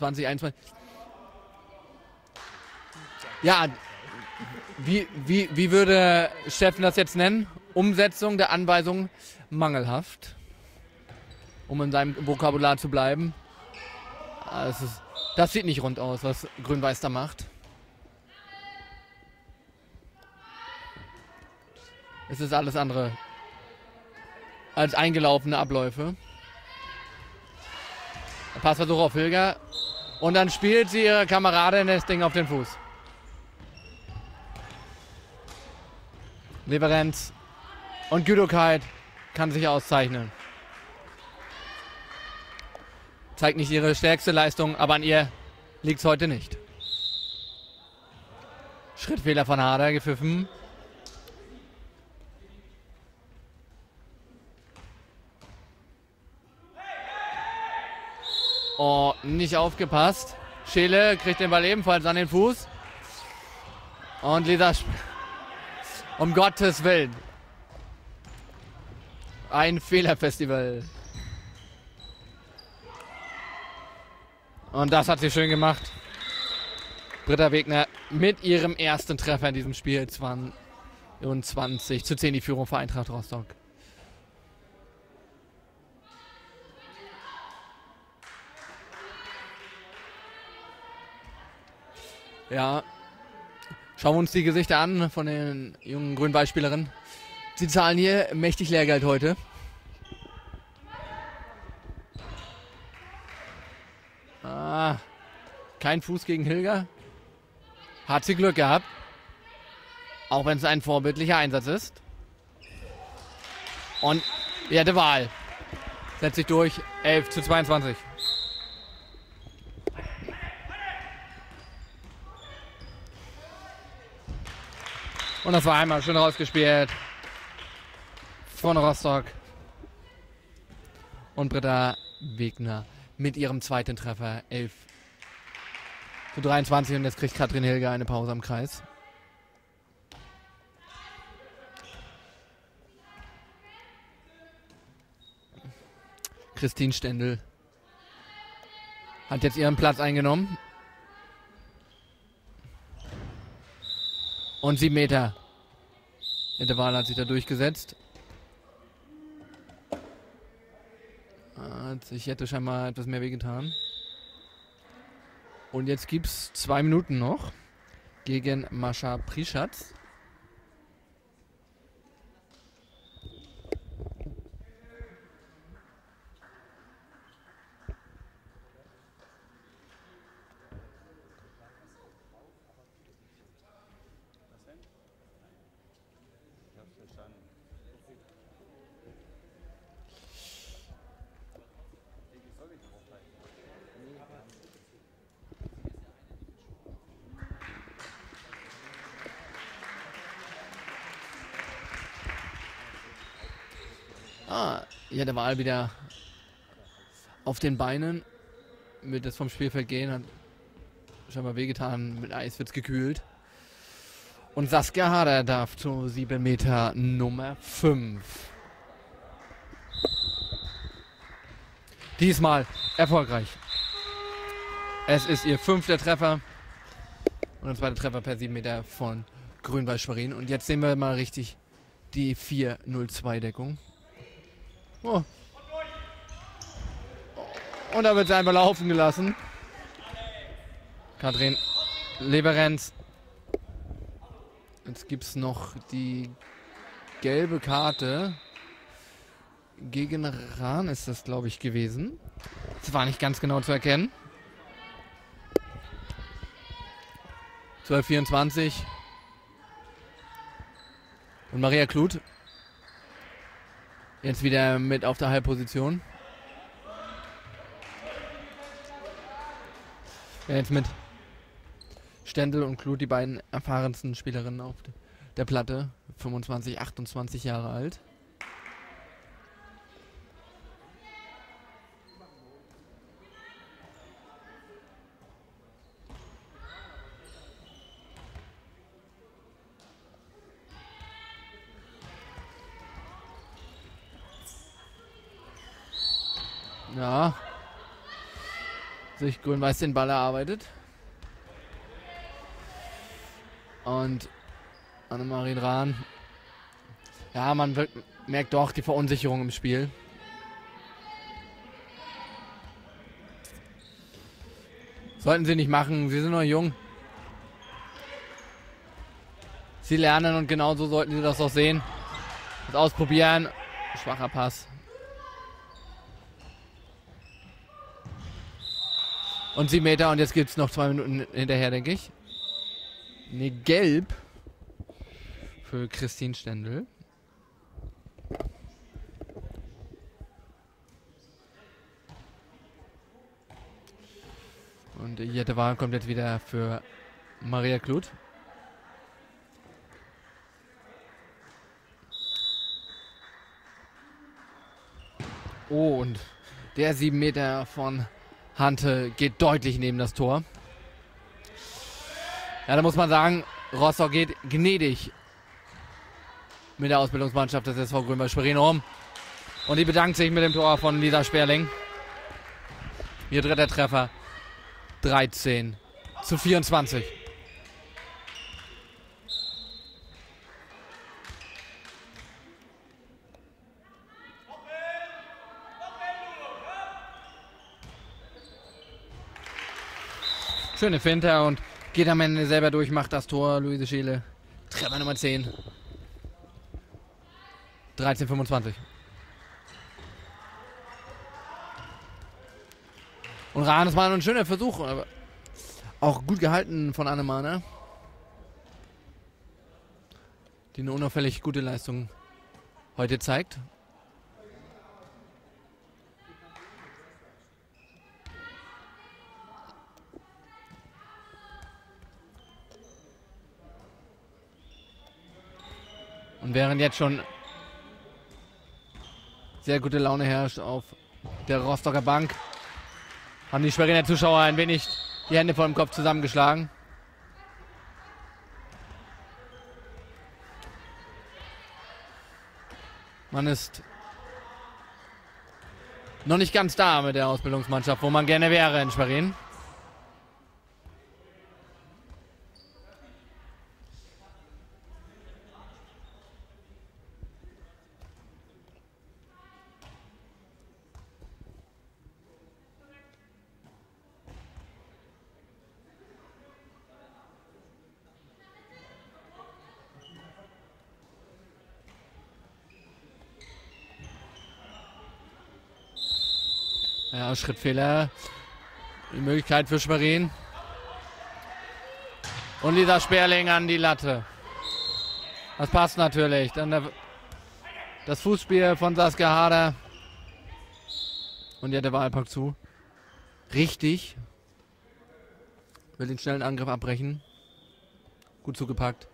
Zwanzig, 21. Ja, wie, wie, wie würde Steffen das jetzt nennen? Umsetzung der Anweisung mangelhaft. Um in seinem Vokabular zu bleiben. Das, ist, das sieht nicht rund aus, was Grün-Weiß da macht. Es ist alles andere als eingelaufene Abläufe. Passversuch auf Hilger. Und dann spielt sie ihre Kameradin das Ding auf den Fuß. Leverenz und Güdogkeit kann sich auszeichnen. Zeigt nicht ihre stärkste Leistung, aber an ihr liegt es heute nicht. Schrittfehler von Hader gepfiffen. Oh, nicht aufgepasst. Scheele kriegt den Ball ebenfalls an den Fuß. Und Lisa, um Gottes Willen. Ein Fehlerfestival. Und das hat sie schön gemacht. Britta Wegner mit ihrem ersten Treffer in diesem Spiel. 22 zu 10 die Führung für Eintracht Rostock. Ja. Schauen wir uns die Gesichter an von den jungen grünen Beispielerinnen. Sie zahlen hier mächtig Lehrgeld heute. Ah, kein Fuß gegen Hilger. Hat sie Glück gehabt. Auch wenn es ein vorbildlicher Einsatz ist. Und die hatte Wahl. Setzt sich durch. 11 zu 22. das war einmal schön rausgespielt von Rostock. Und Britta Wegner mit ihrem zweiten Treffer 11 zu 23 und jetzt kriegt Katrin Hilger eine Pause am Kreis. Christine Stendel hat jetzt ihren Platz eingenommen. Und sieben Meter. Intervall hat sich da durchgesetzt. Hat sich hätte scheinbar etwas mehr wehgetan. Und jetzt gibt es zwei Minuten noch gegen Mascha Prischatz. Der war wieder auf den Beinen. Wird das vom Spielfeld gehen, hat scheinbar wehgetan. Mit Eis wird's gekühlt. Und Saskia Harder darf zu 7 Meter Nummer 5. Diesmal erfolgreich. Es ist ihr fünfter Treffer. Und ein zweiter Treffer per 7 Meter von Grün-Weiß Schwerin. Und jetzt sehen wir mal richtig die 4-0-2-Deckung. Oh. Und da wird sie einfach laufen gelassen. Katrin Leberenz. Jetzt gibt es noch die gelbe Karte. Gegen Rahn ist das, glaube ich, gewesen. Das war nicht ganz genau zu erkennen. 12:24 Und Maria Kluth Jetzt wieder mit auf der Halbposition. Jetzt mit Stendel und Kluth die beiden erfahrensten Spielerinnen auf der Platte. 25, 28 Jahre alt. Ja. Sich grün-weiß den Ball erarbeitet. Und Annemarie Rahn. Ja, man wird, merkt doch die Verunsicherung im Spiel. Sollten sie nicht machen, sie sind noch jung. Sie lernen und genauso sollten sie das auch sehen. Das ausprobieren. Schwacher Pass. Und 7 Meter und jetzt gibt es noch zwei Minuten hinterher, denke ich. Ne, gelb für Christine Stendel. Und Jette Wahl kommt jetzt wieder für Maria Kluth. Oh, und der 7 Meter von Hante geht deutlich neben das Tor. Ja, da muss man sagen, Rostock geht gnädig mit der Ausbildungsmannschaft des SV Grünwald Schwerin um. Und die bedankt sich mit dem Tor von Lisa Sperling. Ihr dritter Treffer. 13 zu 24. Schöne Finte und geht am Ende selber durch, macht das Tor. Luise Scheele. Treffer Nummer 10. 13, 25. Und Rahn, das war ein schöner Versuch, aber auch gut gehalten von Annemane. Die eine unauffällig gute Leistung heute zeigt. Während jetzt schon sehr gute Laune herrscht auf der Rostocker Bank, haben die Schweriner Zuschauer ein wenig die Hände vor dem Kopf zusammengeschlagen. Man ist noch nicht ganz da mit der Ausbildungsmannschaft, wo man gerne wäre in Schwerin. Schrittfehler. Die Möglichkeit für Schwerin. Und Lisa Sperling an die Latte. Das passt natürlich. Dann der, das Fußspiel von Saskia Harder. Und ja, der Wahlpack zu. Richtig. Will den schnellen Angriff abbrechen. Gut zugepackt.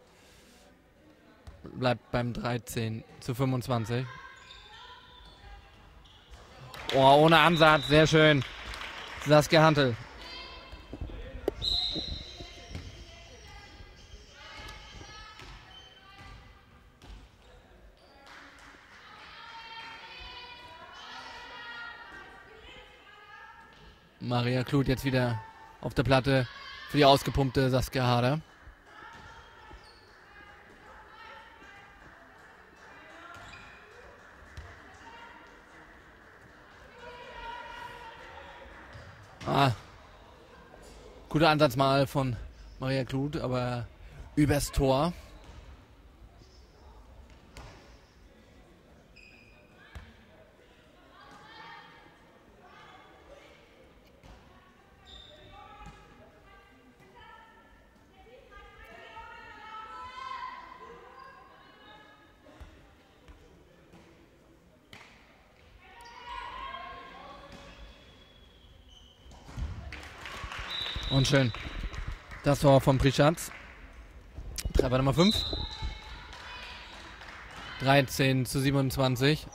Bleibt beim 13 zu 25. Oh, ohne Ansatz, sehr schön. Saskia Hantel. Maria Kluth jetzt wieder auf der Platte für die ausgepumpte Saskia Hader. Ah. Guter Ansatz mal von Maria Kluth, aber übers Tor. Und schön. Das Tor von Prischatz. Treffer Nummer 5. 13 zu 27.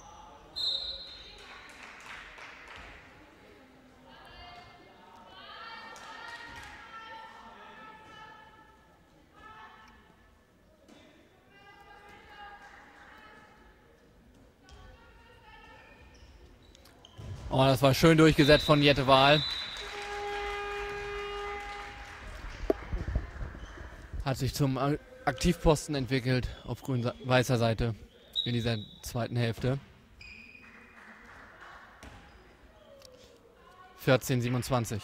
Oh, das war schön durchgesetzt von Jette Wahl. Sich zum Aktivposten entwickelt auf grün-weißer Seite in dieser zweiten Hälfte. 14, 27.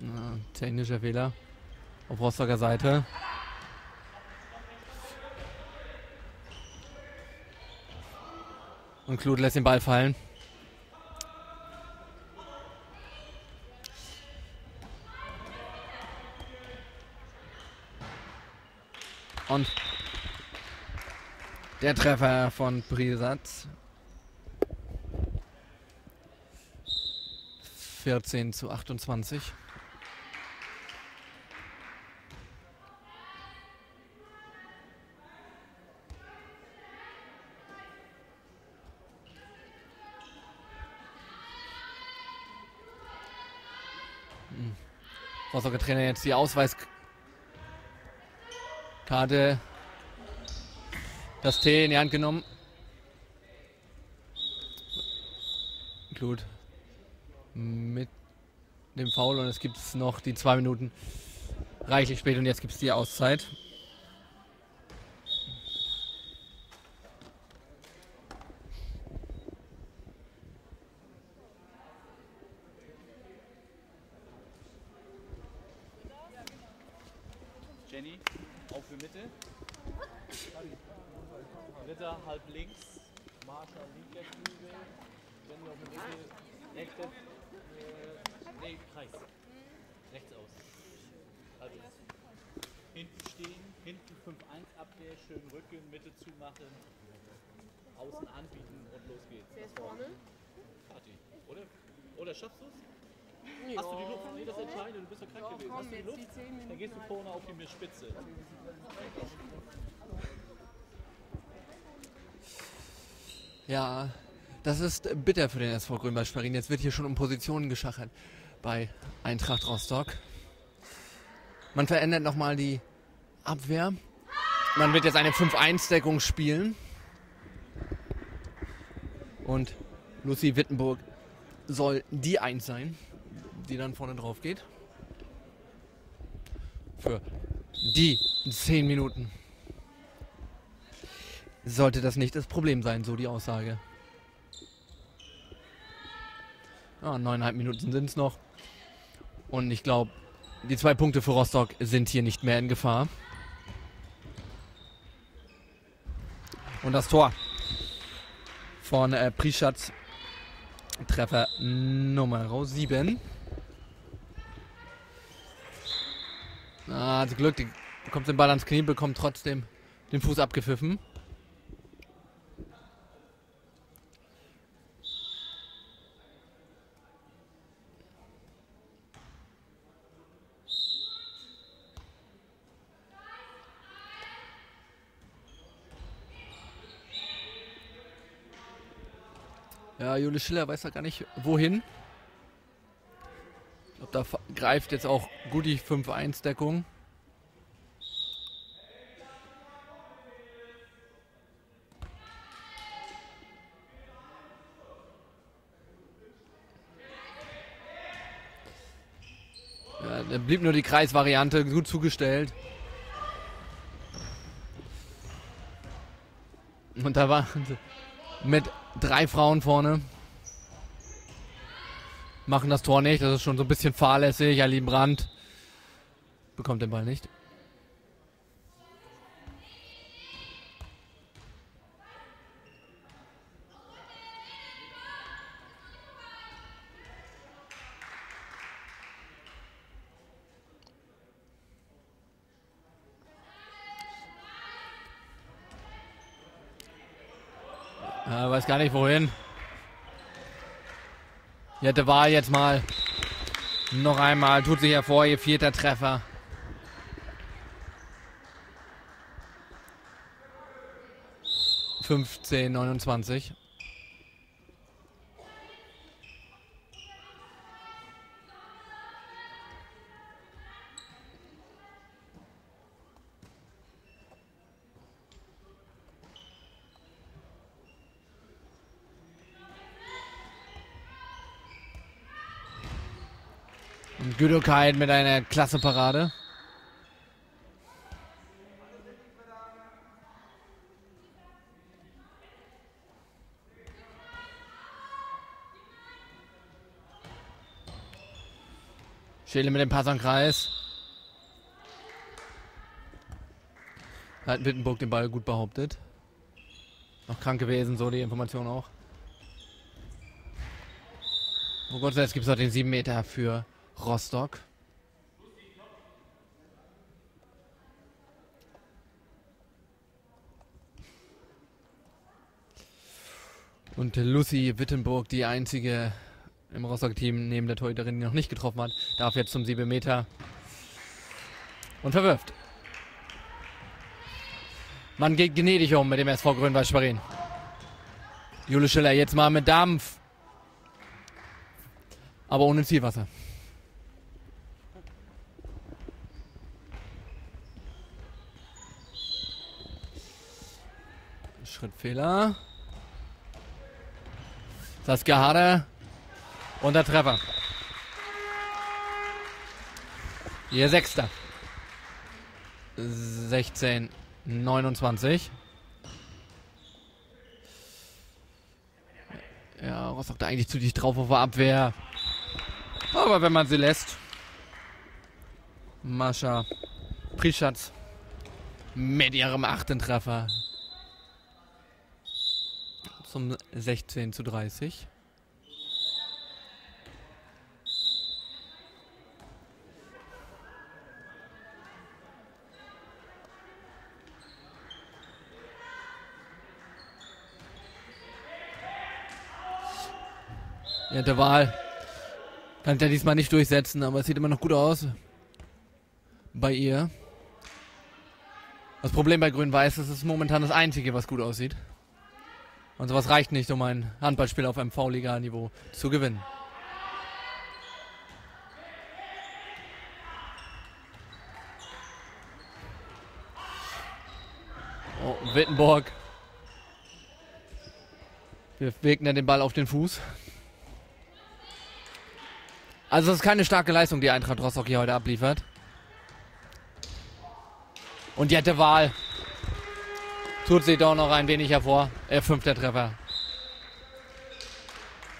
Na, technischer Fehler auf Rostocker Seite. Und Kluth lässt den Ball fallen. Und der Treffer von Prisatz. 14 zu 28. Rostocker jetzt die Ausweiskarte. Das T in die Hand genommen. Gut. Mit dem Foul und es gibt noch die zwei Minuten reichlich spät und jetzt gibt es die Auszeit. Jenny, auf für Mitte. Ritter halb links. Marsha linker Flügel. Jenny auf der Mitte. Rechte. Äh, nee, Kreis. Rechts aus. Halb links. Hinten stehen. Hinten 5-1 Abwehr. Schön Rücken. Mitte zumachen. außen anbieten und los geht's. Wer ist vorne? Party, oder? Oder schaffst du es? Hast du die Luft? Nee, das ist entscheidend. Du bist ja krank gewesen. Hast du die Luft? Dann gehst du vorne auf die Spitze. Ja, das ist bitter für den SV Grün bei Schwerin. Jetzt wird hier schon um Positionen geschachert bei Eintracht Rostock. Man verändert nochmal die Abwehr. Man wird jetzt eine 5-1-Deckung spielen. Und Lucy Wittenburg soll die 1 sein, die dann vorne drauf geht. Für die 10 Minuten. Sollte das nicht das Problem sein, so die Aussage. Ja, neuneinhalb Minuten sind es noch. Und ich glaube, die zwei Punkte für Rostock sind hier nicht mehr in Gefahr. Und das Tor von äh, Prischatz. Treffer Nummer 7. Ah, hat Glück, die bekommt den Ball ans Knie, bekommt trotzdem den Fuß abgepfiffen. Jule Schiller weiß ja gar nicht, wohin. Ich glaube, da greift jetzt auch gut die 5-1-Deckung. Ja, da blieb nur die Kreisvariante, gut zugestellt. Und da war mit drei Frauen vorne. Machen das Tor nicht, das ist schon so ein bisschen fahrlässig. Ali Brandt bekommt den Ball nicht. Ja, weiß gar nicht wohin. Jette Wahl jetzt mal. Noch einmal. Tut sich hervor, ihr vierter Treffer. Fünfzehn, neunundzwanzig. Und Güdokeit mit einer klasse Parade. Schäle mit dem Pass am Kreis. Hat Wittenburg den Ball gut behauptet. Noch krank gewesen, so die Information auch. Oh Gott, jetzt gibt es noch den 7 Meter für Rostock. Und Lucy Wittenburg, die einzige im Rostock-Team neben der Torhüterin, die noch nicht getroffen hat, darf jetzt zum 7 Meter und verwirft. Man geht gnädig um mit dem SV Grün-Weiß Schwerin. Jule Schiller jetzt mal mit Dampf. Aber ohne Zielwasser. Schrittfehler. Saskia Harder. Und der Treffer. Ihr Sechster. 16, 29. Ja, Rostock da eigentlich zu dicht drauf auf der Abwehr. Aber wenn man sie lässt. Mascha Prischatz mit ihrem achten Treffer um 16 zu 30. Ja, der Wahl kann es ja diesmal nicht durchsetzen, aber es sieht immer noch gut aus bei ihr. Das Problem bei Grün-Weiß ist, es ist momentan das Einzige, was gut aussieht. Und sowas reicht nicht, um ein Handballspiel auf MV-Liga-Niveau zu gewinnen. Oh, Wittenborg wirft Wegner den Ball auf den Fuß. Also es ist keine starke Leistung, die Eintracht Rostock hier heute abliefert. Und die hätte Wahl. Tut sie doch noch ein wenig hervor. Äh, fünfter Treffer.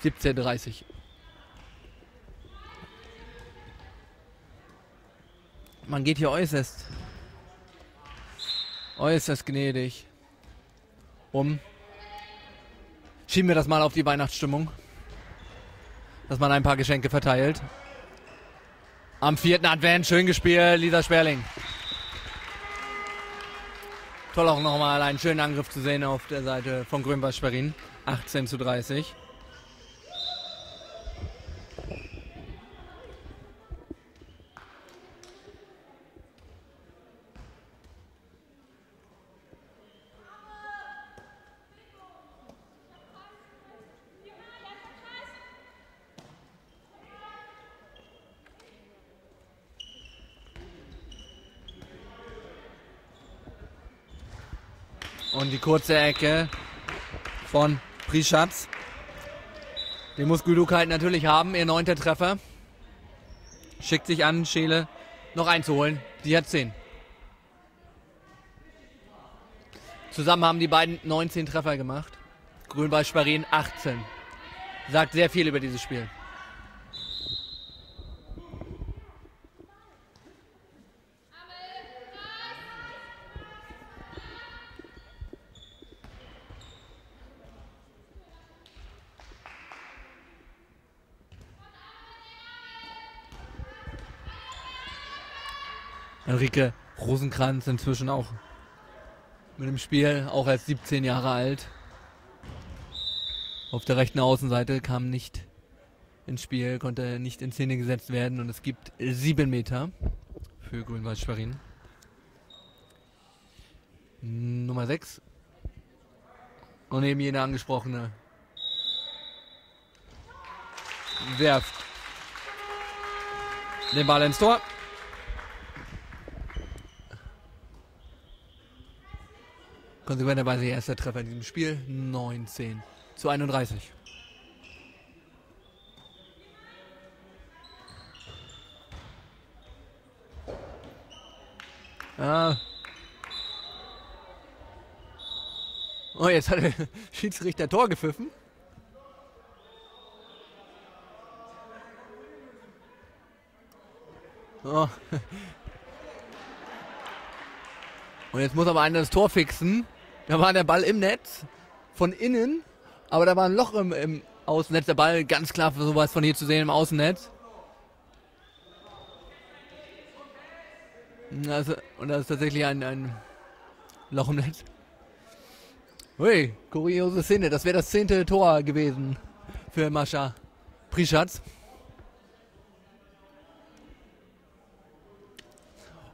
17.30. Man geht hier äußerst, äußerst gnädig um. Schieben wir das mal auf die Weihnachtsstimmung. Dass man ein paar Geschenke verteilt. Am vierten Advent, schön gespielt, Lisa Sperling. Toll auch nochmal einen schönen Angriff zu sehen auf der Seite von Grünwald Schwerin. 18 zu 30. die kurze Ecke von Prischatz. Den muss Güluk halt natürlich haben, ihr neunter Treffer. Schickt sich an, Scheele noch einzuholen. Die hat 10. Zusammen haben die beiden 19 Treffer gemacht. Grün bei Sparin 18. Sagt sehr viel über dieses Spiel. Enrique Rosenkranz inzwischen auch mit dem Spiel, auch erst 17 Jahre alt. Auf der rechten Außenseite kam nicht ins Spiel, konnte nicht in Szene gesetzt werden und es gibt sieben Meter für Grünwald Schwerin. Nummer 6. Und eben jene angesprochene werft den Ball ins Tor. Konsequenterweise erster Treffer in diesem Spiel. 19 zu 31. Ah. Oh, jetzt hat der [LAUGHS] Schiedsrichter Tor gepfiffen. Oh. [LAUGHS] Und jetzt muss aber einer das Tor fixen. Da war der Ball im Netz, von innen, aber da war ein Loch im, im Außennetz. Der Ball ganz klar für sowas von hier zu sehen im Außennetz. Also, und da ist tatsächlich ein, ein Loch im Netz. Hui, kuriose Szene. Das wäre das zehnte Tor gewesen für Mascha Prischatz.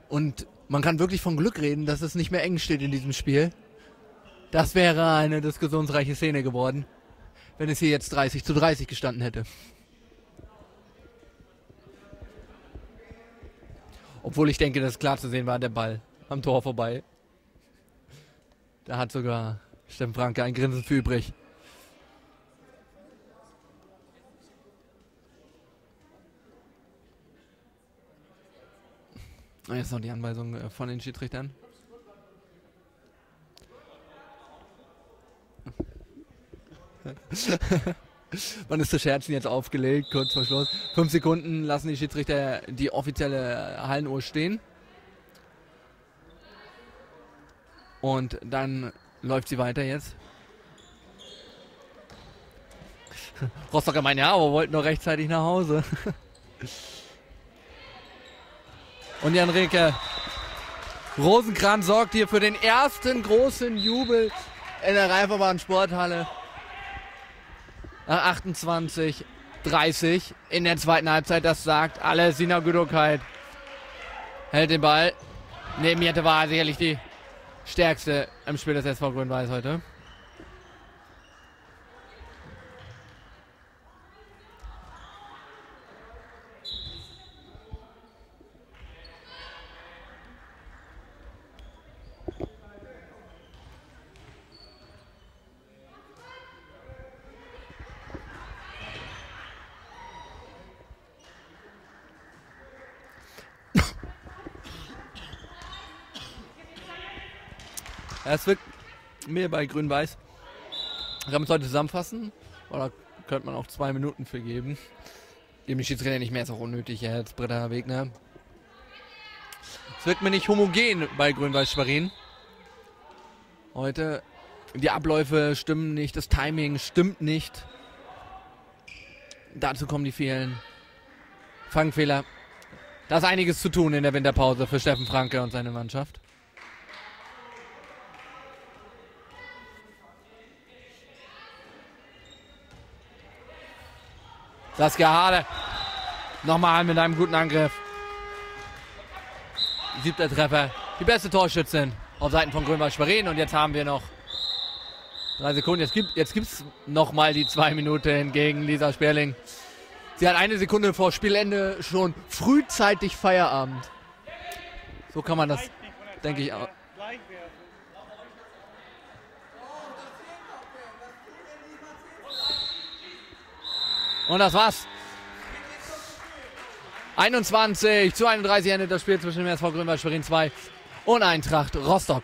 Und man kann wirklich von Glück reden, dass es nicht mehr eng steht in diesem Spiel. Das wäre eine diskussionsreiche Szene geworden, wenn es hier jetzt 30 zu 30 gestanden hätte. Obwohl ich denke, dass klar zu sehen war, der Ball am Tor vorbei. Da hat sogar Steffen Franke ein Grinsen für übrig. Jetzt noch die Anweisung äh, von den Schiedsrichtern. [LAUGHS] Wann ist das Scherzen jetzt aufgelegt? Kurz vor Schluss. Fünf Sekunden lassen die Schiedsrichter die offizielle Hallenuhr stehen. Und dann läuft sie weiter jetzt. [LAUGHS] Rostocker meint, ja, aber wollten nur rechtzeitig nach Hause. [LAUGHS] Und Jan Reke Rosenkranz sorgt hier für den ersten großen Jubel in der Reiferbahn Sporthalle. Nach 28 30 in der zweiten Halbzeit. Das sagt alles. Sina Güdokheit hält den Ball. Neben Jette war sicherlich die stärkste im Spiel des SV Grün-Weiß heute. Es wird mir bei Grün-Weiß. Wir haben es heute zusammenfassen. Oder könnte man auch zwei Minuten für geben. Geben die Schiedsrichter nicht mehr, ist auch unnötig, Herr Britta Wegner. Es wirkt mir nicht homogen bei Grün-Weiß Schwerin. Heute die Abläufe stimmen nicht, das Timing stimmt nicht. Dazu kommen die vielen Fangfehler. Da ist einiges zu tun in der Winterpause für Steffen Franke und seine Mannschaft. Saskia Hade. Nochmal mit einem guten Angriff. Siebter Treffer. Die beste Torschützin auf Seiten von Grünwald Schwerin. Und jetzt haben wir noch drei Sekunden. Jetzt gibt es jetzt nochmal die zwei Minuten gegen Lisa Sperling. Sie hat eine Sekunde vor Spielende schon frühzeitig Feierabend. So kann man das, denke ich, auch. Und das war's. 21 zu 31 endet das Spiel zwischen dem SV Grünwald Schwerin 2 und Eintracht Rostock.